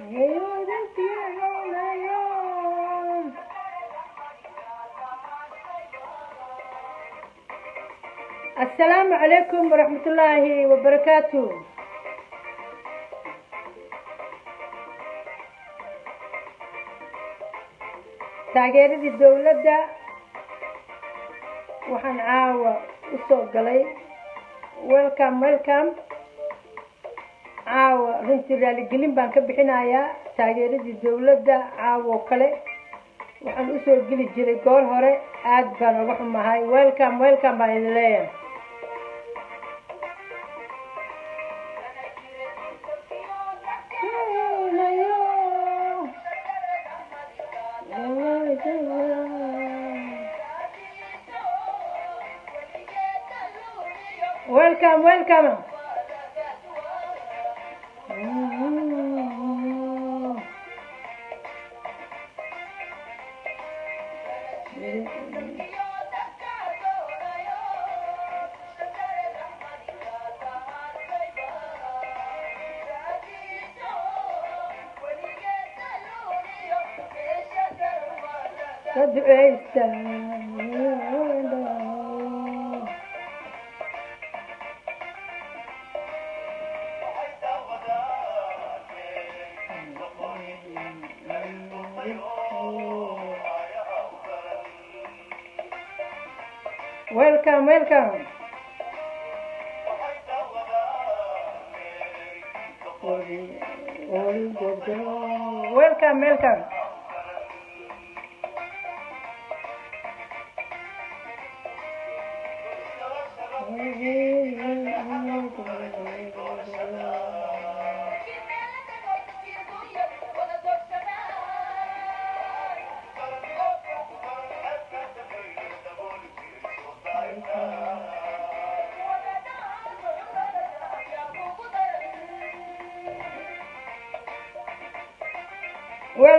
Geliyor calaykum Assalamu alaikum warahmatullahi taageeradii dowladda waxaan caawa u soo galay. Welcome welcome. Caawa runtii raaligelin baan ka bixinayaa taageeradii dowladda caawa oo kale. Waxaan u soo geli jiray goor hore aad baan uga xumahay. Welcome welcome baan idin leeyahay welcome welcome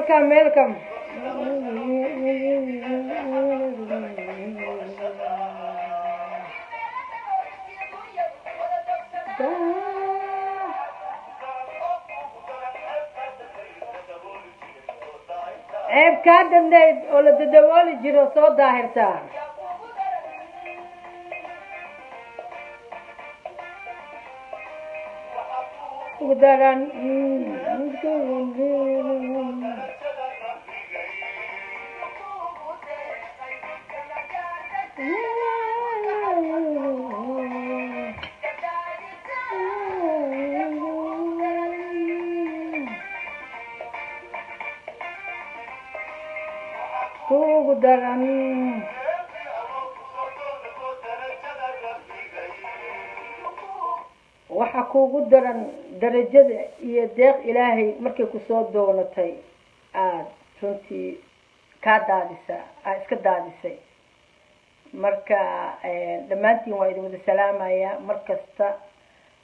welcome welcome. Ceeb kaa dandayd oo la dadawooli jiro soo daahirtaa ugu daran kuugu daran darajada iyo deeq ilaahay markay ku soo doonatay aada runtii kaa daadisa aad iska daadisay. Marka dhammaantiin waa idin wada salaamaya. Mar kasta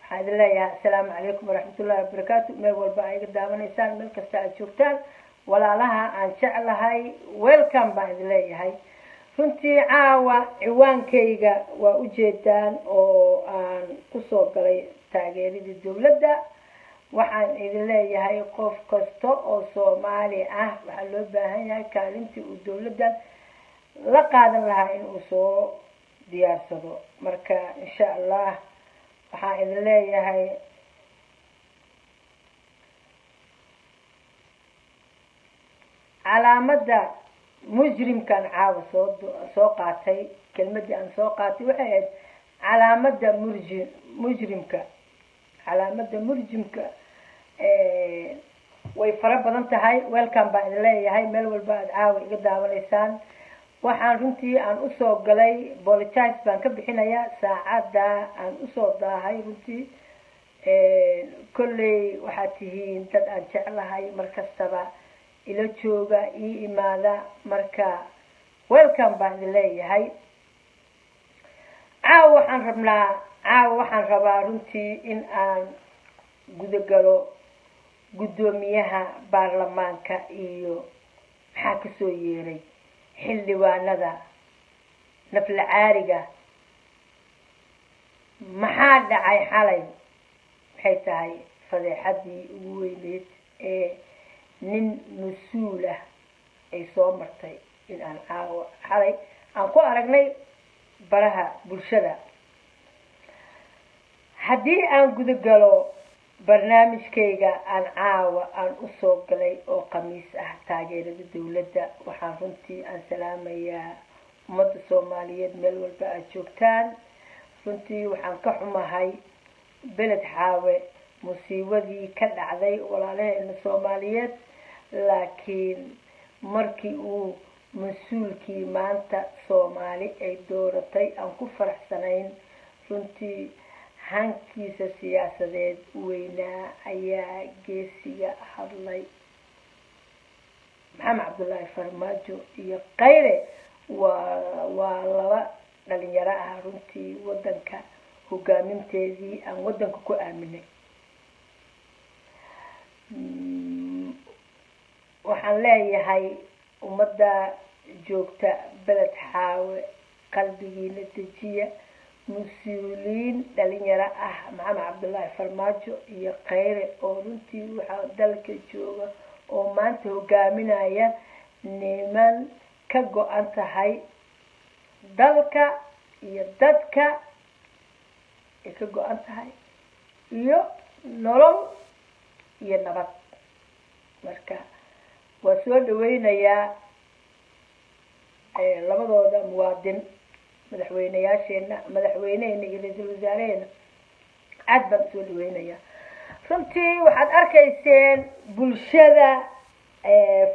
waxaan idin leeyahay assalaamu calaykum waraxmatullahi wabarakaatu meel walba aa iga daawanaysaan meel kasta aad joogtaan. Walaalaha aan jeclahay welcome baan idin leeyahay runtii caawa ciwaankayga waa ujeedaan oo aan ku soo galay taageeradii dowladda. Waxaan idin leeyahay qof kasta oo soomaali ah. Waxaa loo baahan yahay kaalintii uu dowladdan la qaadan lahaa in uu soo diyaarsado. Marka insha allah waxaan idin leeyahay calaamada mujrimkan caawa soo soo qaatay kelmadii aan soo qaatay waxay ahayd calaamada murji mujrimka. Calaamada murjimka way fara badan tahay welcome baan idin leeyahay meel walba aada caawa iga daawanaysaan. Waxaan runtii aan u soo galay bolitis baan ka bixinayaa saacadda aan u soo daahay runtii. Kolley waxaad tihiin dad aan jeclahay mar kastaba ila jooga ii imaada marka welcome baan idin leeyahay. Caawa waxaan rabnaa caawa waxaan rabaa runtii in aan gudagalo guddoomiyaha baarlamaanka iyo maxaa ka soo yeeray xildhibaanada nafla caariga maxaa dhacay xalay? Maxay tahay fadeexadii ugu weyneyd ee nin mas'uul ah ay soo martay in aan caawa xalay aan ku aragnay baraha bulshada. Haddii aan guda galo barnaamijkayga aan caawa aan u soo galay oo khamiis ah taageerada dowladda waxaan runtii aan salaamayaa ummadda soomaaliyeed meel walba aad joogtaan. Runtii waxaan ka xumahay beled xaawe musiibadii ka dhacday walaalaheena soomaaliyeed laakiin markii uu mas'uulkii maanta soomaali ay dooratay aan ku faraxsanayn runtii hankiisa siyaasadeed weynaa ayaa geesiga hadlay. Maxamed cabdullaahi farmaajo iyo kayre waa waa laba dhalinyaro ah runtii wadanka hogaaminteedii aan wadanka ku aaminay waxaan leeyahay ummadda joogta beled xaawe qalbigiina dejiya mas'uuliyiin dhalinyaro ah maxamed cabdullaahi farmaajo iyo khayre oo runtii waxaa dalka jooga oo maanta hogaaminaya niman ka go-an tahay dalka iyo dadka ay ka go-an tahay iyo nolol iyo nabad. Marka waa soo dhaweynayaa labadooda muwaadin madaxweyneyaasheena madaxweyneheena iyo ra'iisul wasaareheena aad baan u soo dhaweynayaa runtii waxaad arkayseen bulshada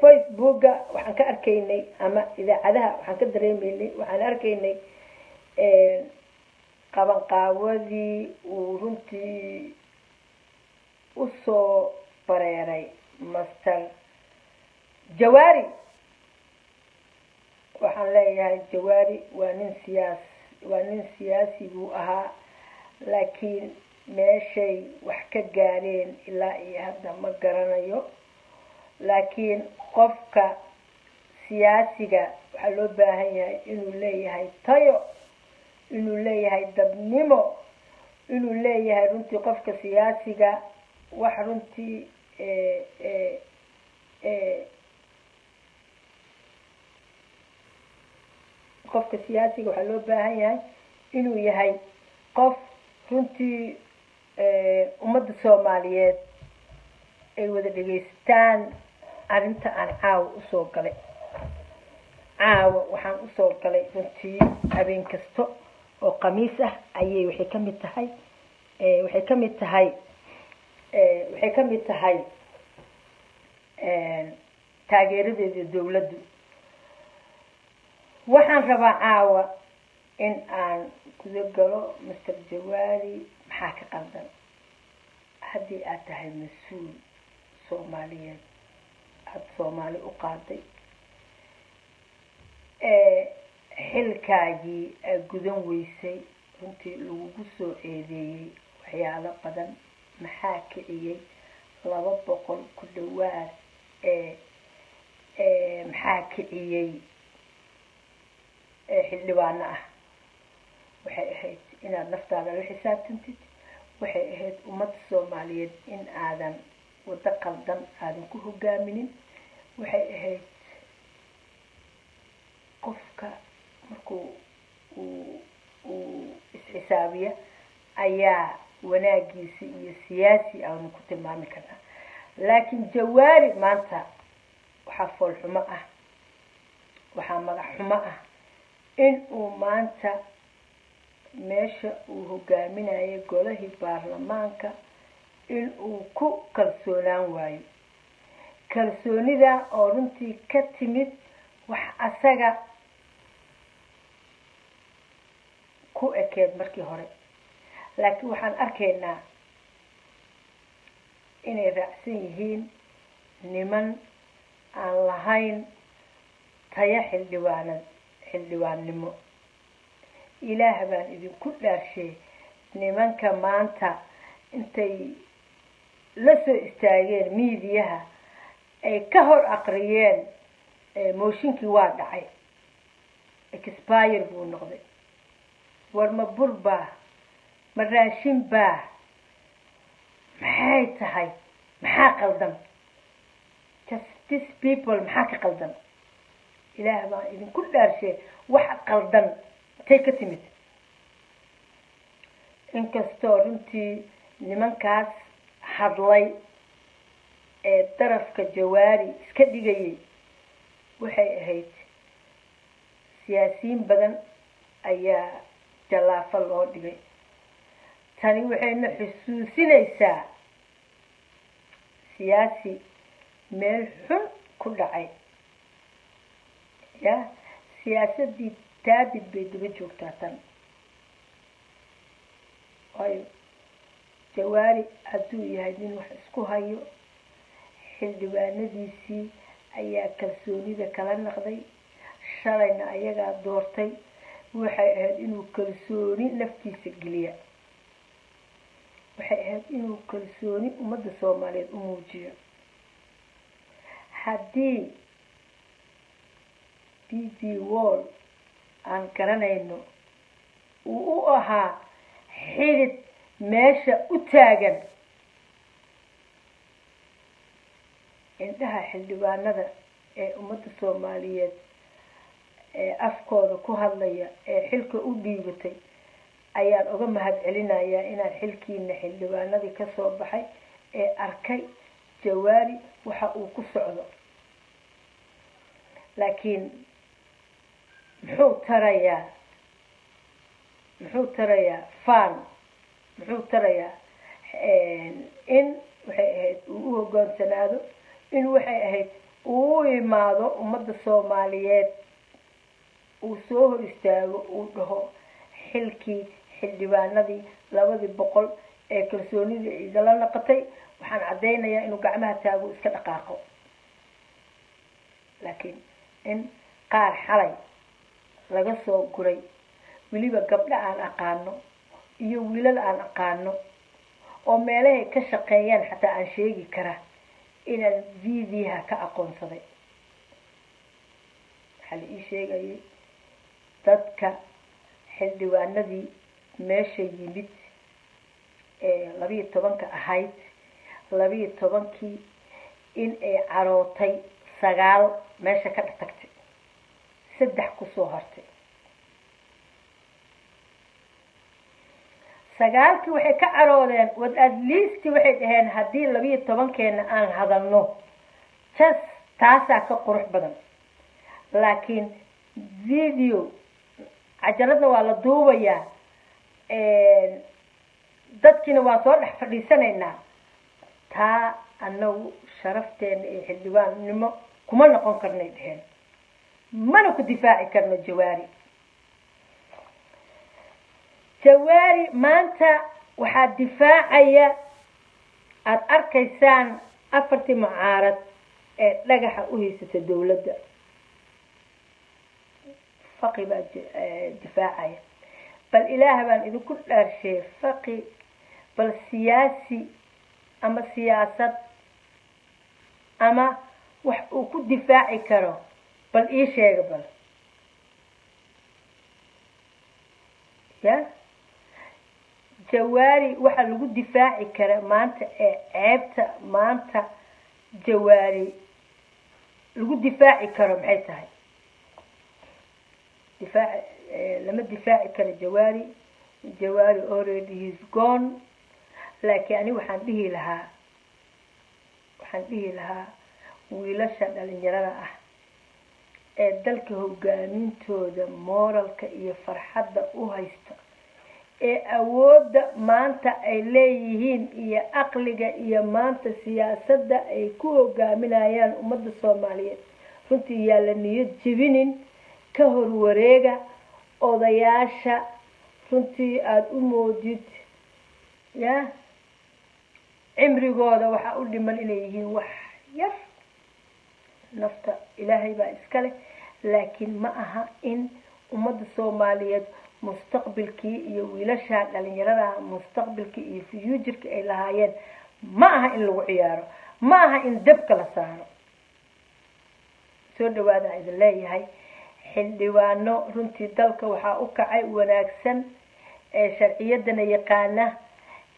facebooka waxaan ka arkaynay ama idaacadaha waxaan ka dareemaynay. Waxaan arkaynay qabanqaawadii uu runtii u soo bareeray master jawaari. Waxaan leeyahay jawaari. Waa nin siyaas waa nin siyaasi buu ahaa. Laakiin meeshay wax ka gaareen ilaa iyo hadda ma garanayo. Laakiin qofka siyaasiga waxaa loo baahan yahay inuu leeyahay tayo inuu leeyahay dadnimo inuu leeyahay runtii qofka siyaasiga wax runtii qofka siyaasiga waxaa loo baahan yahay inuu yahay qof runtii ummadda soomaaliyeed ay wada dhegaystaan arrinta aan caawa u soo galay. Caawa waxaan u soo galay runtii habeen kasta oo khamiis ah ayay waxay ka mid tahay waxay ka mid tahay waxay ka mid tahay taageeradeeda dowladdu waxaan rabaa caawa in aan guda galo master jawaari maxaa ka qaldan? Haddii aad tahay mas'uul soomaaliyeed aada soomaali u qaaday xilkaagii aa gudan weysay runtii lagugu soo eedeeyey waxyaalo badan maxaa kiciyey laba boqol ku dhawaad ee maxaa kiciyey xildhibaano ah. Waxay ahayd inaad naftaada la xisaabtantid. Waxay ahayd ummadda soomaaliyeed in aadan waddo qaldan aadan ku hogaaminin waxay ahayd qofka markuu uu uu isxisaabiya ayaa wanaagiisi iyo siyaasi aanu ku tilmaami karnaa. Laakiin jawaari maanta waxaa foolxumo ah. Waxaa magac xumo ah in uu maanta meesha uu hogaaminayo golahii baarlamaanka in uu ku kalsoonaan waayo. Kalsoonida oo runtii ka timid wax asaga ku ekeed markii hore. Laakiin waxaan arkaynaa inay raacsan yihiin niman aan lahayn tayo xildhibaanad xildhibaannimo ilaah baan idinku dhaarshay nimanka maanta intay la soo istaageen miidiyaha ay ka hor aqriyeen mooshinkii waa dhacay. Expire buu noqday. War ma bur baa ma raashin baa maxay tahay? Maxaa qaldan? Justice people maxaa ka qaldan ilaah baan idinku dhaarshe wax qaldan. Intay ka timid? Inkastoo runtii nimankaas hadlay ee darafka jawaari iska dhigayay waxay ahayd siyaasiyiin badan ayaa jallaafo loo dhigay. Tani waxayna xusuusinaysaa siyaasi meel xun ku dhacay ya siyaasadii taabid bay daba joogtaa tan waayo jawaari hadduu yahay nin wax isku hayo xildhibaanadiisii ayaa kalsoonida kala naqday shalayna ayagaa doortay waxay ahayd inuu kalsooni naftiisa geliya waxay ahayd inuu kalsooni ummadda soomaaliyeed u muujiyo haddii b wall aan garanayno uu u ahaa xidid meesha u taagan. Indhaha xildhibaanada ee ummadda soomaaliyeed ee afkooda ku hadlaya ee xilka u dhiibatay ayaan uga mahad celinayaa inaan xilkiina xildhibaanadii ka soo baxay ee arkay jawaari waxa uu ku socdo. Laakiin muxuu tarayaa? Muxuu tarayaa fan? Muxuu tarayaa in waxay ahayd uu u hogaansanaado in waxay ahayd uu u imaado ummadda soomaaliyeed. Uu soo hor istaago uu dhaho xilkii xildhibaanadii labadii boqol ee kalsoonidii idala naqatay. Waxaan caddaynayaa inuu gacmaha taago iska dhaqaaqo. Laakiin in qaar xalay laga soo guray. Weliba gabdho aan aqaano iyo wiilal aan aqaano oo meelahay ka shaqeeyaan xataa aan sheegi kara inaan vidiha ka aqoonsaday. Waxaa la ii sheegayay dadka xildhibaanadii meesha yimid ee labiiyo tobanka ahayd labiiyo tobankii in ay carootay sagaal meesha ka tagtay saddex ku soo hartay sagaalkii waxay ka caroodeen wad least waxay dhaheen haddii labiiyo tobankeena aan hadalno jas taasaa ka qurux badan laakiin video cajaradna waa la duubayaa dadkiina waa soo dhex fadhiisanaynaa taa anagu sharafteena iyo xildhibaannimo kuma noqon karnay dheheen mana ku difaaci karno jawaari? Jawaari maanta waxaa difaacaya aada arkaysaan afartii mucaarad ee dhagaxa u haysata dawladda faqi baa difaacaya. Bal ilaah baan idinku dhaarsheey faqi bal siyaasi ama siyaasad ama wax uu ku difaaci karo ii sheega bal ya jawaari waxaa lagu difaaci kara maanta ee ceebta maanta jawaari lagu difaaci karo maxay tahay? Difaac lama difaaci karo jawaari jawaari already he's gone. Laakiin ani waxaan dhihi lahaa waxaan dhihi lahaa wiilasha dhalinyarada ah ee dalka hogaamintooda mooralka iyo farxadda u haysta ee awoodda maanta ay leeyihiin iyo aqliga iyo maanta siyaasadda ay ku hogaaminayaan ummadda soomaaliyeed. Runtii yaa la niyad jebinin ka horwareega odayaasha. Runtii aada u moodid ya? Cimrigooda waxaa u dhiman inay yihiin wax yar nafta ilaahay baa iska leh laakiin ma aha in ummadda soomaaliyeed mustaqbilkii iyo wiilashaa dhalinyarada mustaqbilkii iyo fuuturka ay lahaayeen ma aha in lagu ciyaaro ma aha in dabka la saaro. Soo dhawaadaan idin leeyahay xildhibaano runtii dalka waxaa u kacay wanaagsan ee sharciyadana yaqaana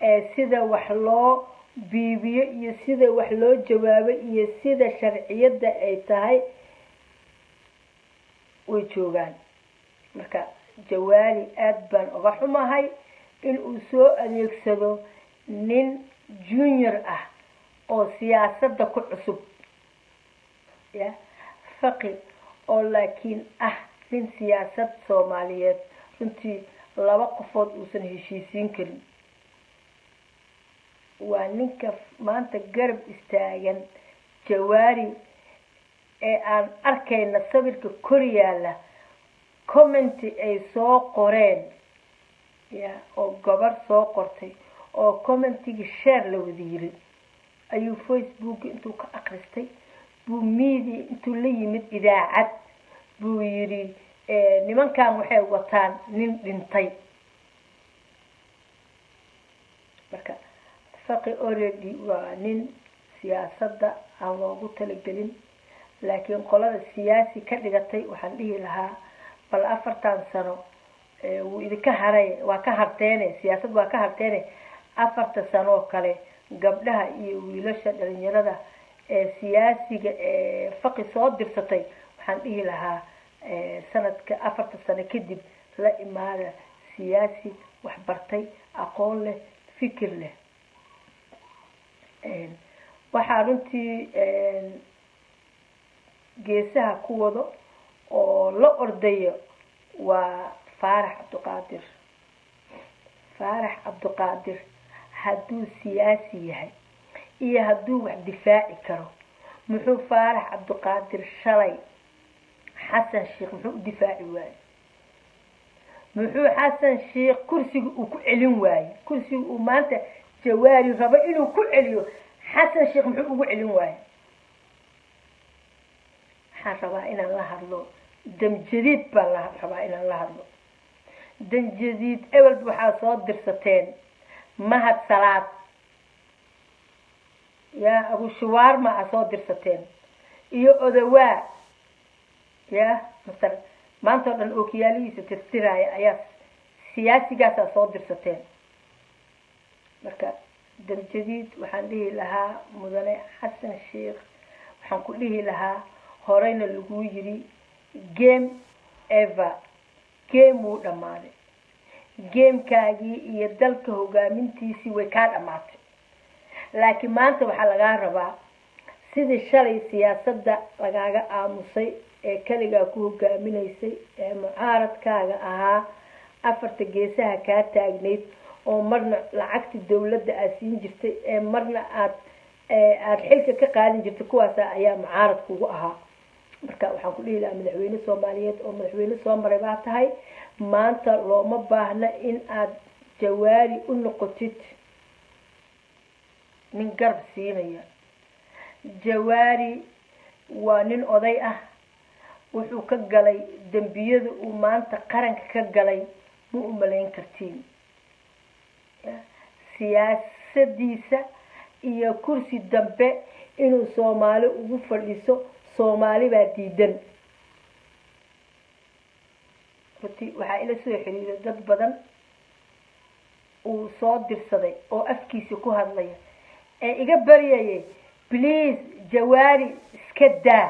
ee sida wax loo biibiyo iyo sida wax loo jawaabo iyo sida sharciyadda ay tahay way joogaan. Marka jawaari aada baan uga xumahay in uu soo adeegsado nin junior ah oo siyaasadda ku cusub. Ya faqi oo laakiin ah nin siyaasad soomaaliyeed. Runtii laba qofood uusan heshiisiin karin waa ninka maanta garab istaagan jawaari ee aan arkayna sawirka kor yaalla commenty ay soo qoreen. Ya oo gabar soo qortay oo commentigii sheer la wada yiri. Ayuu facebook intuu ka akristay buu media intuu la yimid idaacad. Buu yidhi nimankan waxay wataan nin dhintay. Marka faqi already waa nin siyaasadda aan loogu talagelin laakiin qolada siyaasi ka dhigatay waxaan dhihi lahaa bal afartan sano wuu idinka haray waa ka harteene siyaasad waa ka harteene. Afarta sano oo kale gabdhaha iyo wiilasha dhalinyarada ee siyaasiga ee faqi soo dirsatay waxaan dhihi lahaa sanadka afarta sano kadib la imaada siyaasi waxbartay aqoon leh fikir leh waxaa runtii geesaha ku wado oo la ordayo waa faarax cabdiqaadir faarax cabdiqaadir hadduu siyaasi yahay iyo hadduu wax difaaci karo muxuu faarax cabdiqaadir shalay? Xasan sheikh muxuu u difaaci waaye? Muxuu xasan sheikh kursiga uu ku celin waaye? Kursiga uu maanta jawaari rabo inuu ku celiyo xasan sheikh muxuu ugu celin waaye. Waxaan rabaa inaan la hadlo. Damjadiid baan rabaa inaan la hadlo. Damjadiid ewelba waxaa soo dirsateen. Mahad salaad. Yaa abushawaarma a soo dirsateen. Iyo odawaa ya masar maanta oo dhan ookiyaalihiisa tirtiraaya ayaa siyaasigaasaa soo dirsateen marka damjadiid waxaan dhihi lahaa mudane xasan sheikh. Waxaan ku dhihi lahaa horeyna laguu yiri game ever. Game wuu dhammaaday gamekaagii iyo dalka hogaamintiisii way kaa dhammaatay. Laakiin maanta waxaa lagaa rabaa sidii shalay siyaasadda lagaaga aamusay ee keligaa ku hogaaminaysay ee mucaaradkaaga ahaa afarta geesaha kaa taagnayd oo marna lacagta dawladda aad siin jirtay ee marna aad aada xilka ka qaadin jirtay kuwaasa ayaa mucaarad kugu ahaa. Marka waxaan ku dhihi lahaa madaxweyne soomaaliyeed oo madaxweyne soo maray baa tahay maanta looma baahna in aad jawaari u noqotid nin garab siinaya. Jawaari waa nin oday ah wuxuu ka galay dembiyada uu maanta qaranka ka galay ma u malayn kartiin siyaasadiisa iyo kursi dambe inuu soomaali ugu fadhiso soomaali baa diidan. Runtii waxaa ila soo xiriiray dad badan uu soo dirsaday oo afkiisa ku hadlaya ee iga baryayay please jawaari iska daa.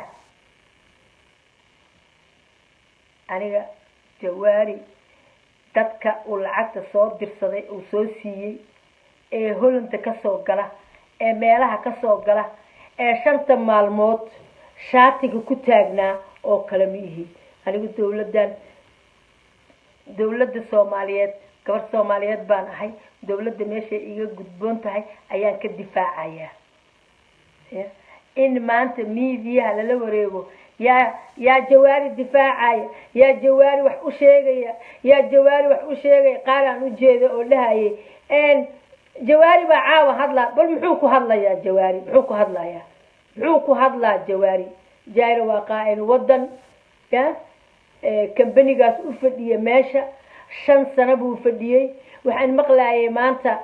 Aniga jawaari dadka uu lacagta soo dirsaday uu soo siiyey ee hollanda ka soo gala ee meelaha ka soo gala ee shanta maalmood shaatiga ku taagnaa oo kale ma ihi anigu dawladdan dawladda soomaaliyeed gabar soomaaliyeed baan ahay dawladda meeshay iga gudboon tahay ayaan ka difaacayaa. In maanta miidiyaha lala wareego yaa yaa jawaari difaacaya yaa jawaari wax u sheegaya yaa jawaari wax u sheegaya qaaraan u jeeda oo dhahayay jawaari baa caawa hadlaa bal muxuu ku hadlayaa jawaari? Muxuu ku hadlayaa? Muxuu ku hadlaa jawaari? Jaari waa qaa-in wadan ya? Kambanigaas u fadhiya meesha shan sano buu fadhiyey. Waxaan maqlayay maanta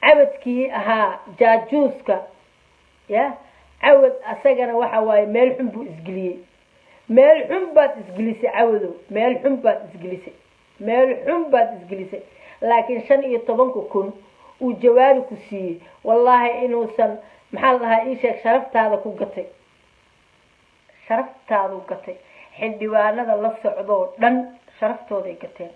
cabadkii ahaa jaajuuska ya? Cawad asagana waxa waaye meel xun buu isgeliyey. Meel xun baad isgelisay cawadow. Meel xun baad isgelisay. Meel xun baad isgelisay laakiin shan iyo tobanka kun uu jawaari ku siiyey. Wallaahi inuusan maxaa la dhahaa ii sheeg sharaftaada ku gatay. Sharaftaadu gatay. Xildhibaanada la socdoo dhan sharaftooday gateen.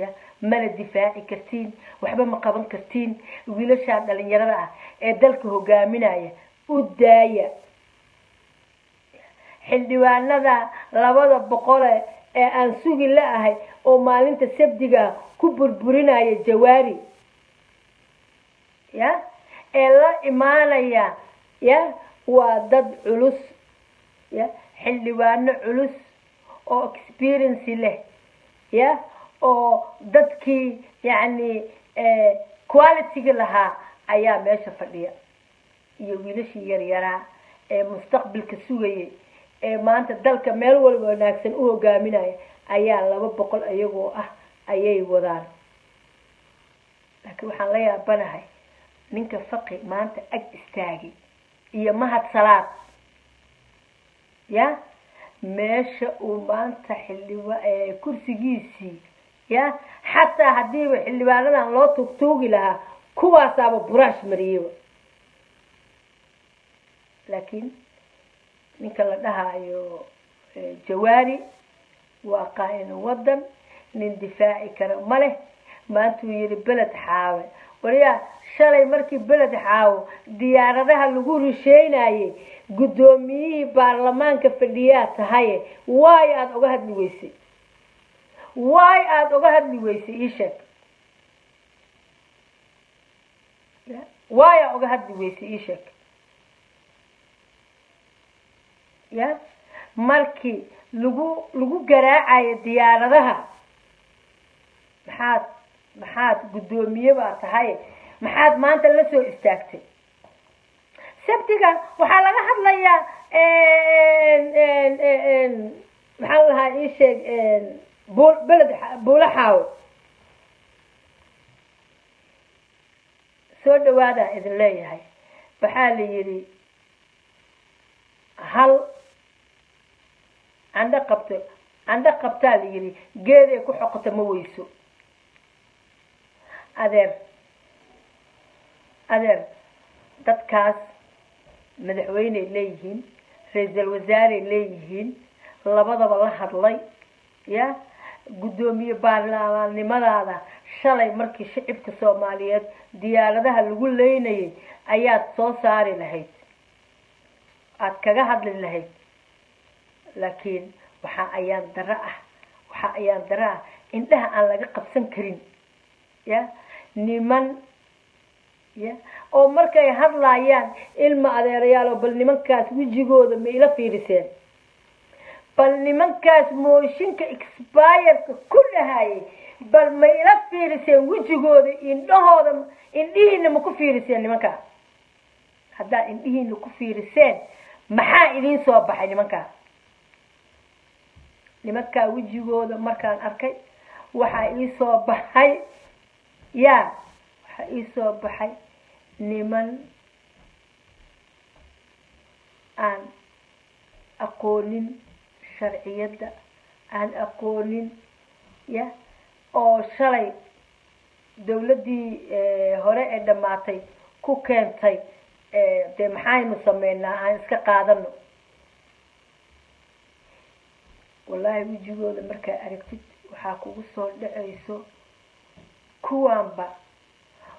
Ya mana difaaci kartiin waxba ma qaban kartiin. Wiilashaa dhalinyarada ah ee dalka hogaaminaya u daaya. Xildhibaanada labada boqole ee aan sugi la ahay oo maalinta sabdiga ku burburinaya jawaari. Ya? Ee la imaanaya ya? Waa dad culus ya? Xildhibaano culus oo experiency leh ya? Oo dadkii yacni quality-ga lahaa ayaa meesha fadhiya. Iyo wiilashii yaryaraa ee mustaqbalka sugayay ee maanta dalka meel walba wanaagsan u hogaaminaya ayaa laba boqol iyagoo ah ayay wadaan. Laakiin waxaan la yaabanahay ninka faqi maanta ag istaagay iyo mahad salaad. Ya? Meesha uu maanta xildhiba kursigiisii ya? Xataa hadiiba xildhibaanadan loo tuugtuugi lahaa kuwaasaaba buraash mariyaba laakiin ninka la dhahayo jawaari waa qaa-inu wadan nin difaaci kara ma leh. Maantuu yihi beled xaawe. Waryaa shalay markii beled xaawo diyaaradaha lagu rusheynayay guddoomiyihii baarlamaanka fadhiyaa tahaye waayo aada oga hadli weysay? Waayo aada oga hadli weysay ii sheeg. Waayo oga hadli weysay ii sheeg ya markii lagu lagu garaacayo diyaaradaha. Maxaad maxaad guddoomiye baa tahay. Maxaad maanta la soo istaagtay. Sabtiga waxaa laga hadlayaa maxaa la lahaa ii sheeg bul beled soo dhawaadaa idin leeyahay. Waxaa la yidhi hal candho qabto candho qabtaa la yidhi geeday ku xoqota ma weyso. Adeer adeer dadkaas madaxweyney leeyihiin ra'iisal wasaarey leeyihiin labadaba la hadlay ya guddoomiye baarlamaannimadaada shalay markii shicibka soomaaliyeed diyaaradaha lagu leynayay ayaad soo saari lahayd. Aada kaga hadli lahayd laakiin waxaa ayaan daro ah waxaa ayaan daro ah indhaha aan laga qabsan karin ya niman ya oo markay hadlayaan ilma adeerayaal bal nimankaas wejigooda ma ila fiiriseen. Bal nimankaas mooshinka expireka ku dhahayay bal ma ila fiiriseen wejigooda indhahooda indhihiina ma ku fiiriseen nimankaa haddaad indhihiina ku fiiriseen maxaa idiin soo baxay nimankaa nimankaa wejigooda markaan arkay waxaa ii soo baxay ya waxaa ii soo baxay niman aan aqoonin sharciyadda aan aqoonin ya oo shalay dawladdii hore ee dhammaatay ku keentay dee maxaynu sameynaa? Aan iska qaadano wallaahi wejigooda markaa aragtid waxaa kugu soo dhacayso kuwaanba.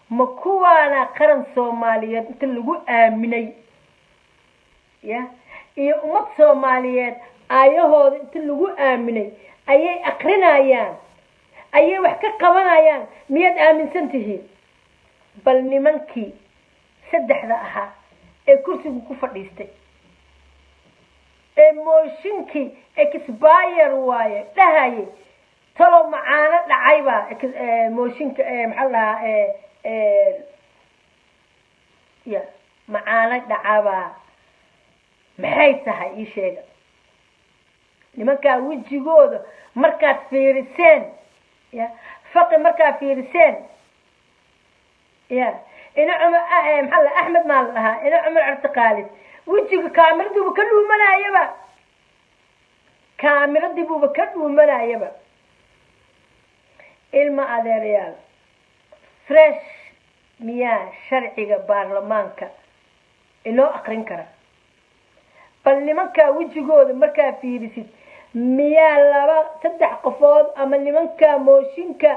Ma kuwaana qaran soomaaliyeed inta lagu aaminay ya? Iyo ummad soomaaliyeed aayahooda inta lagu aaminay ayay akrinayaan ayay wax ka qabanayaan miyaad aaminsan tihiin? Bal nimankii saddexda ahaa ee kursigu ku fadhiistay ee mooshinkii exbayer waaye dhahaye. Talow macaano dhacaybaa mooshinka maxaa lahaa ya macaano dhacabaa maxay tahay ii sheega? Nimankaa wejigooda markaad fiiriseen ya faqi markaad fiiriseen ya ina cumar maxaa la axmed maa la dhahaa ina cumar cabdiqaalid wejiga kaamiraduuba ka dhuumanayaba kaamiradiibuuba ka dhuumanayaba ilma adeerayaal fresh miyaa sharciga baarlamaanka inoo aqrin kara. Bal nimankaa wejigooda markaa fiirisid miyaa laba saddex qofood ama nimanka mooshinka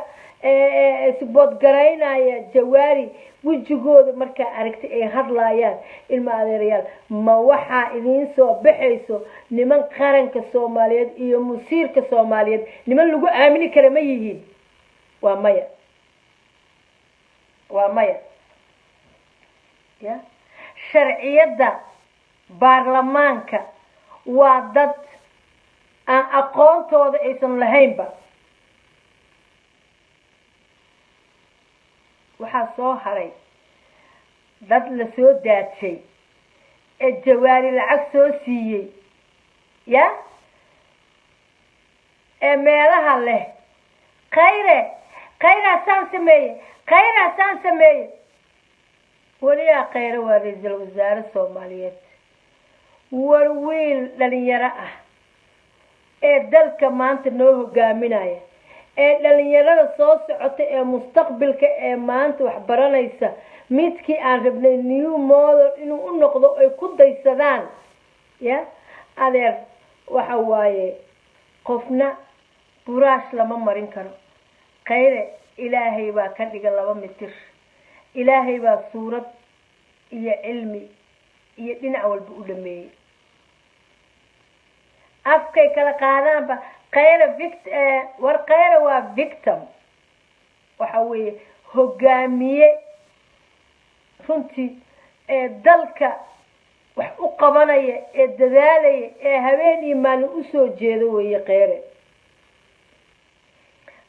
isboodgaraynaya jawaari wejigooda markaa aragtay ay hadlaayaan ilma adeerayaal ma waxaa idiin soo baxayso niman qaranka soomaaliyeed iyo musiirka soomaaliyeed? Niman lagu aamini kara ma yihiin. Waa maya. Waa maya. Ya? Sharciyadda baarlamaanka waa dad aan aqoontooda aysan lahaynba waxaa soo haray dad la soo daadshay ee jawaari lacag soo siiyey ya? Ee meelaha leh. Khayre khayraasaan sameeye khayraasaan sameeye weliyaa khayre waa ra'iisul wasaare soomaaliyeed. War wiil dhalinyaro ah ee dalka maanta noo hogaaminaya ee dhalinyarada soo socota ee mustaqbilka ee maanta wax baranaysa midkii aan rabnay new model inuu u noqdo ay ku daysadaan. Ya? Adeer waxa waaye qofna buraash lama marin karo. Khayre ilaahay baa ka dhiga laba mitir. Ilaahay baa suurad iyo cilmi iyo dhinac walba u dhameeyey. Afkay kala qaadaanba khayre vict war khayre waa victim. Waxa weeye hogaamiye runtii ee dalka wax u qabanaya ee dadaalaya ee habeen iyo maalin u soo jeedo weeye kheyre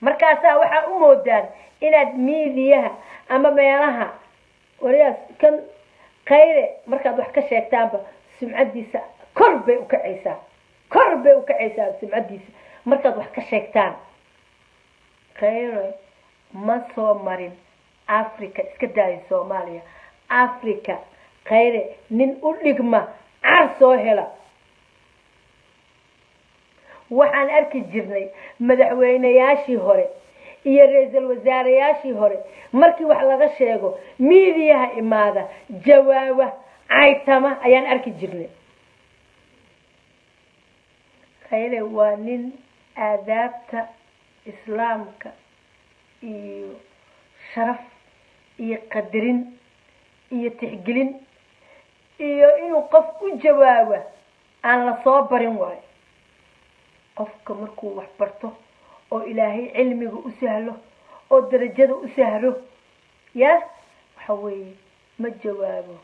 markaasaa waxaa u moodaan inaad miidiyaha ama meelaha waliyaas kan khayre markaad wax ka sheegtaanba sumcadiisa kor bay ukacaysaa kor bay ukacaysaa sumcadiisa markaad wax ka sheegtaan khayre ma soo marin. Africa iska daayo soomaaliya. Africa khayre nin u dhigma car soo hela. Waxaan arki jirnay madaxweynayaashii hore iyo ra'iisul wasaarayaashii hore. Markii wax laga sheego miidiyaha imaada jawaaba caytama ayaan arki jirnay. Khayre waa nin aadaabta islaamka iyo sharaf iyo qadarin iyo tixgelin iyo inuu qof u jawaaba aan la soo barin waayo qofka markuu wax barto oo ilaahay cilmiga u sahlo oo darajada u sahlo ya waxa weeye ma jawaabo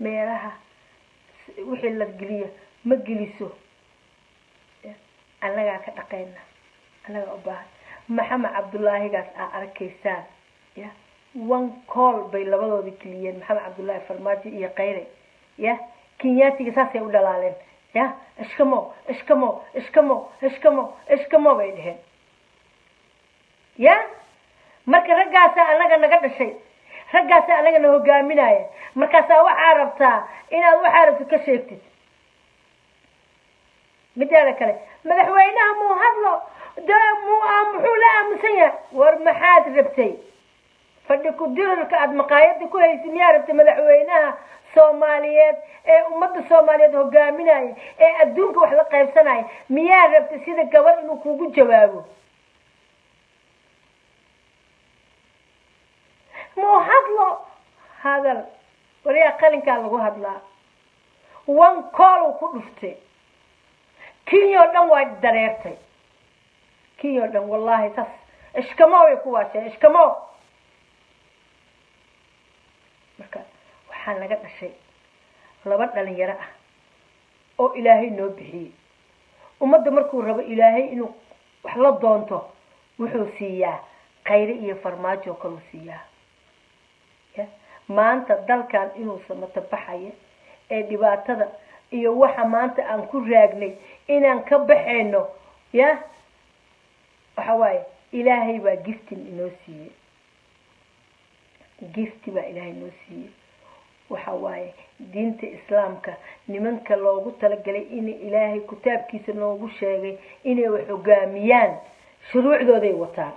meelaha wixii la geliyo ma geliso annagaa ka dhaqayna. Annagaa u baahan maxamed cabdulaahigaas aa arkaysaan ya. One call bay labadooda geliyeen maxamed cabdullaahi farmaajo iyo khayre ya. Kenyaatiga saasay u dhalaaleen ya. Ishkamo ishkamo ishkamo ishkamo ishkamo bay dheheen ya. Marka raggaasaa annaga naga dhashay raggaasaa annaga na hogaaminaya markaasaa waxaa rabtaa inaad waxaa rabtid ka sheegtid. Mideeda kale madaxweynaha muu hadlo? Mu muxuu la aamusan yahay? War maxaad rabtay? Fadhi ku-dirarka aada maqaayada ku haysa miyaa rabtay madaxweynaha soomaaliyeed ee ummadda soomaaliyeed hogaaminaya ee adduunka wax la qaybsanaya miyaa rabtay sida gabar inuu kugu jawaabo? Muu hadlo? Hadal. Waliyaa qalinkaa lagu hadlaa. One call ku dhuftay kenya dhan waa dareertay. Kenya oo dhan wallahi saas ishkamo way ku waasheen ishkamo. Marka waxaa naga dhashay laba dhalinyaro ah oo ilaahay noo bixiyey. Ummadda markuu rabo ilaahay inuu wax la doonto wuxuu siiyaa khayre iyo farmaajo oo kaleu siiyaa. Ya maanta dalkan inuu samato baxaya ee dhibaatada iyo waxa maanta aan ku raagnay inaan ka baxayno ya? Waxa waaye ilaahay baa giftin inoo siiyey. Gifti baa ilaahay inoo siiyey. Waxa waaye diinta islaamka nimanka loogu talagalay in ilaahay kitaabkiisa noogu sheegay inay wax hogaamiyaan shuruucdooday wataan.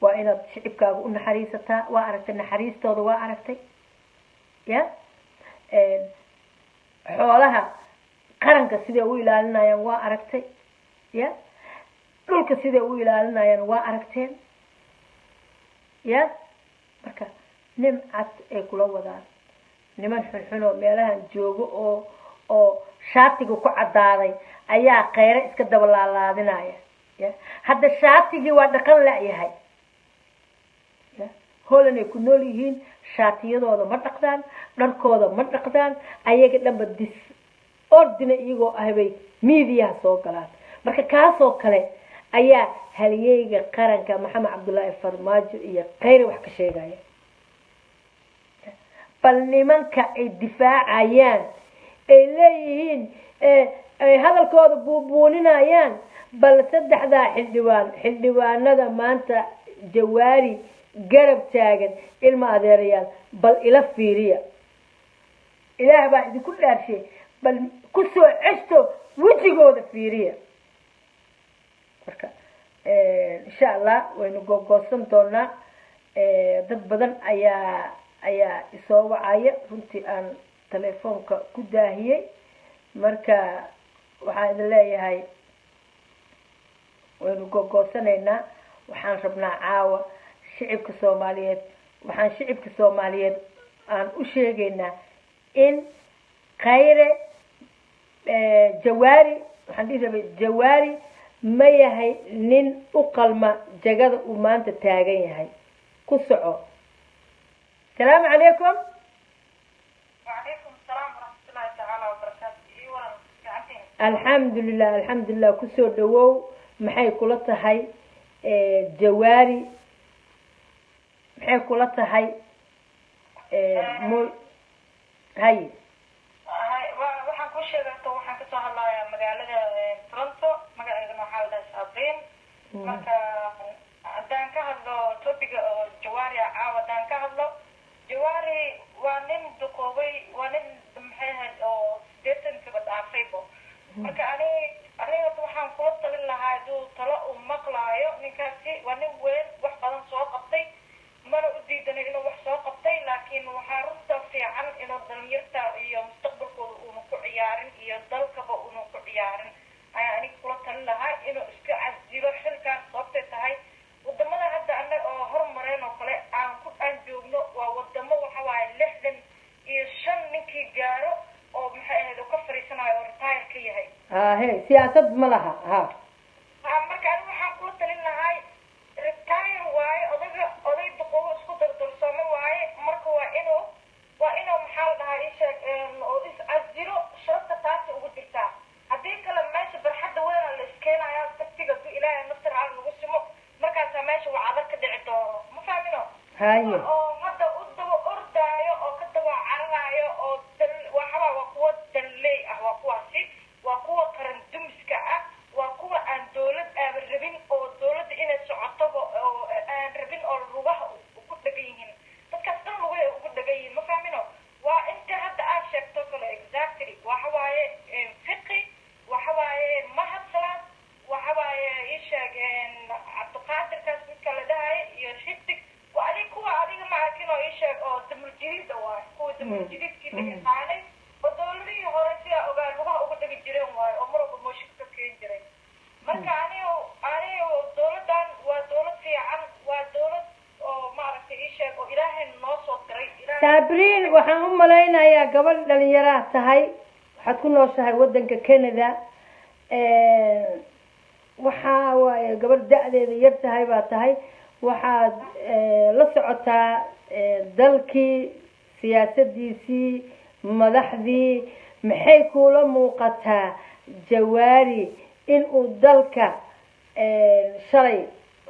Waa inaad shicibkaaga u naxariisataa waa aragtay naxariistooda waa aragtay ya xoolaha qaranka siday u ilaalinayaan waa aragtay ya? Dhulka siday u ilaalinayaan waa aragteen ya? Marka nin cad ay kula wadaan niman xunxun oo meelahan joogo oo oo shaatiga ku caddaaday ayaa kheyre iska daba laalaadinaya ya? Hadda shaatigii waa dhaqan la-yahay ya holan ay ku nool yihiin shaatiyadooda ma dhaqdaan dharkooda ma dhaqdaan ayaga dhanba dis ordina iyagoo ahbay miidiyaha soo galaan. Marka kaasoo kale ayaa haliyeyga qaranka maxamed cabdullaahi farmaajo iyo kheyre wax ka sheegaya. Bal nimanka ay difaacayaan ay leeyihiin ay hadalkooda buubuuninayaan bal saddexdaa xildhibaan xildhibaanada maanta jawaari garab taagan ilma adeerayaal bal ila fiiriya. Ilaah baa idinku dhaarshay bal ku soo ceshto wejigooda fiiriya. Marka insha allah waynu googoosan doonaa. Dad badan ayaa ayaa isoo wacaya. Runtii aan telefoonka ku daahiyey marka waxaan idin leeyahay waynu gogoosanaynaa. Waxaan rabnaa caawa shicibka soomaaliyeed. Waxaan shicibka soomaaliyeed aan u sheegaynaa in khayre eh, jawaari waxaan dhihi rabay jawaari ma yahay nin u qalma jagada uu maanta taagan yahay. Ku soco. Asalaamu calaykum. Alxamdulilah alxamdulilah ku soo dhawow maxay kula tahay eh, jawaari maxay kula tahay moy hay. Waxaan ku sheegata waxaan ka soo hadlayaa magaalada toronto magaceedana waxaa ladhaha mm. marka haddaan ka hadlo topiga oo jawaari ah, a caaw haddaan ka hadlo. Jawaari waa nin duqoobay waa nin maxay ahayd oo sideetan kaba dhaafaybo mm. marka ani aniga waxaan kula talin lahaa haduu talo u maqlaayo ninkaasi. Waa nin weyn wax badan soo qabtay mana u diidanin inuu wax soo qabtay laakiin waxaa runta fiican inuu dhalinyarta iyo mustaqbalkooda uuna ku ciyaarin iyo dalkaba uuna ku ciyaarin. Ayaa aniga kula talin lahaa inuu iska casilo xilkaas sababtay tahay waddamada hadda annaga oo horumareen oo kale aan ku aan joogno waa wadamo waxa waaye lixdan iyo shan ninkii gaaro oo maxay ahayd oo ka fariisanayo oo retire ka yahay. Hahe siyaasad ma laha ha ha marka oo dowladda inay socotoba oo aan rabin oo lugaha ugu dhagan yihiin dadkaas dhan lugaha ay ugu dhagan yihiin ma fahmino waa inta hadda aad sheegto kale exactly waxa waaye fiqi waxa waaye mahadsalaan waxa waaye ii sheeg cabdiqaadirkaas midka la dhahayo iyo xidig waa adig kuwa adiga ma arkin oo ii sheeg oo damuljidiida waaye kuwa damuljidiidkii la yaqaanay oo dowladihii hore sidaa ogaa lugaha uga dhagi jireen waaye oo mar walba mooshin ka keen jiray marka anigu anigu dowladdan waa dowlad fiican waa dowlad oo maaragtay ii sheeg oo ilaahay noo soo diray ilaahay sabriin waxaan u malaynayaa gabadh dhalinyaraa tahay waxaad ku nooshahay wadanka canada waxaa waaye gabadh da-deeda yar tahay baa tahay. Waxaad la socotaa dalkii siyaasadiisii madaxdii maxay kuula muuqataa jawaari inuu dalka shalay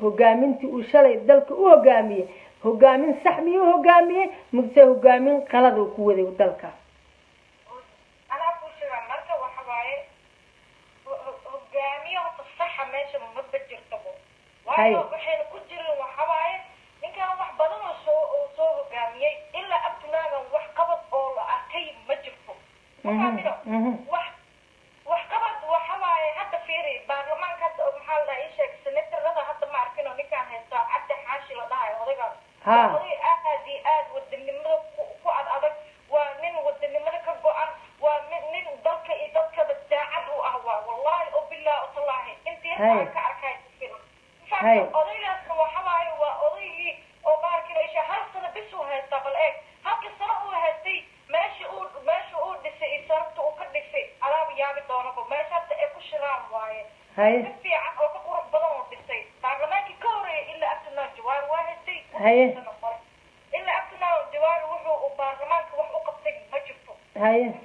hogaamintii uu shalay dalka u hogaamiyey hogaamin sax miyuu hogaamiyey mugse hogaamin qalad uu ku waday dalka. Anaa हाँ। Hi.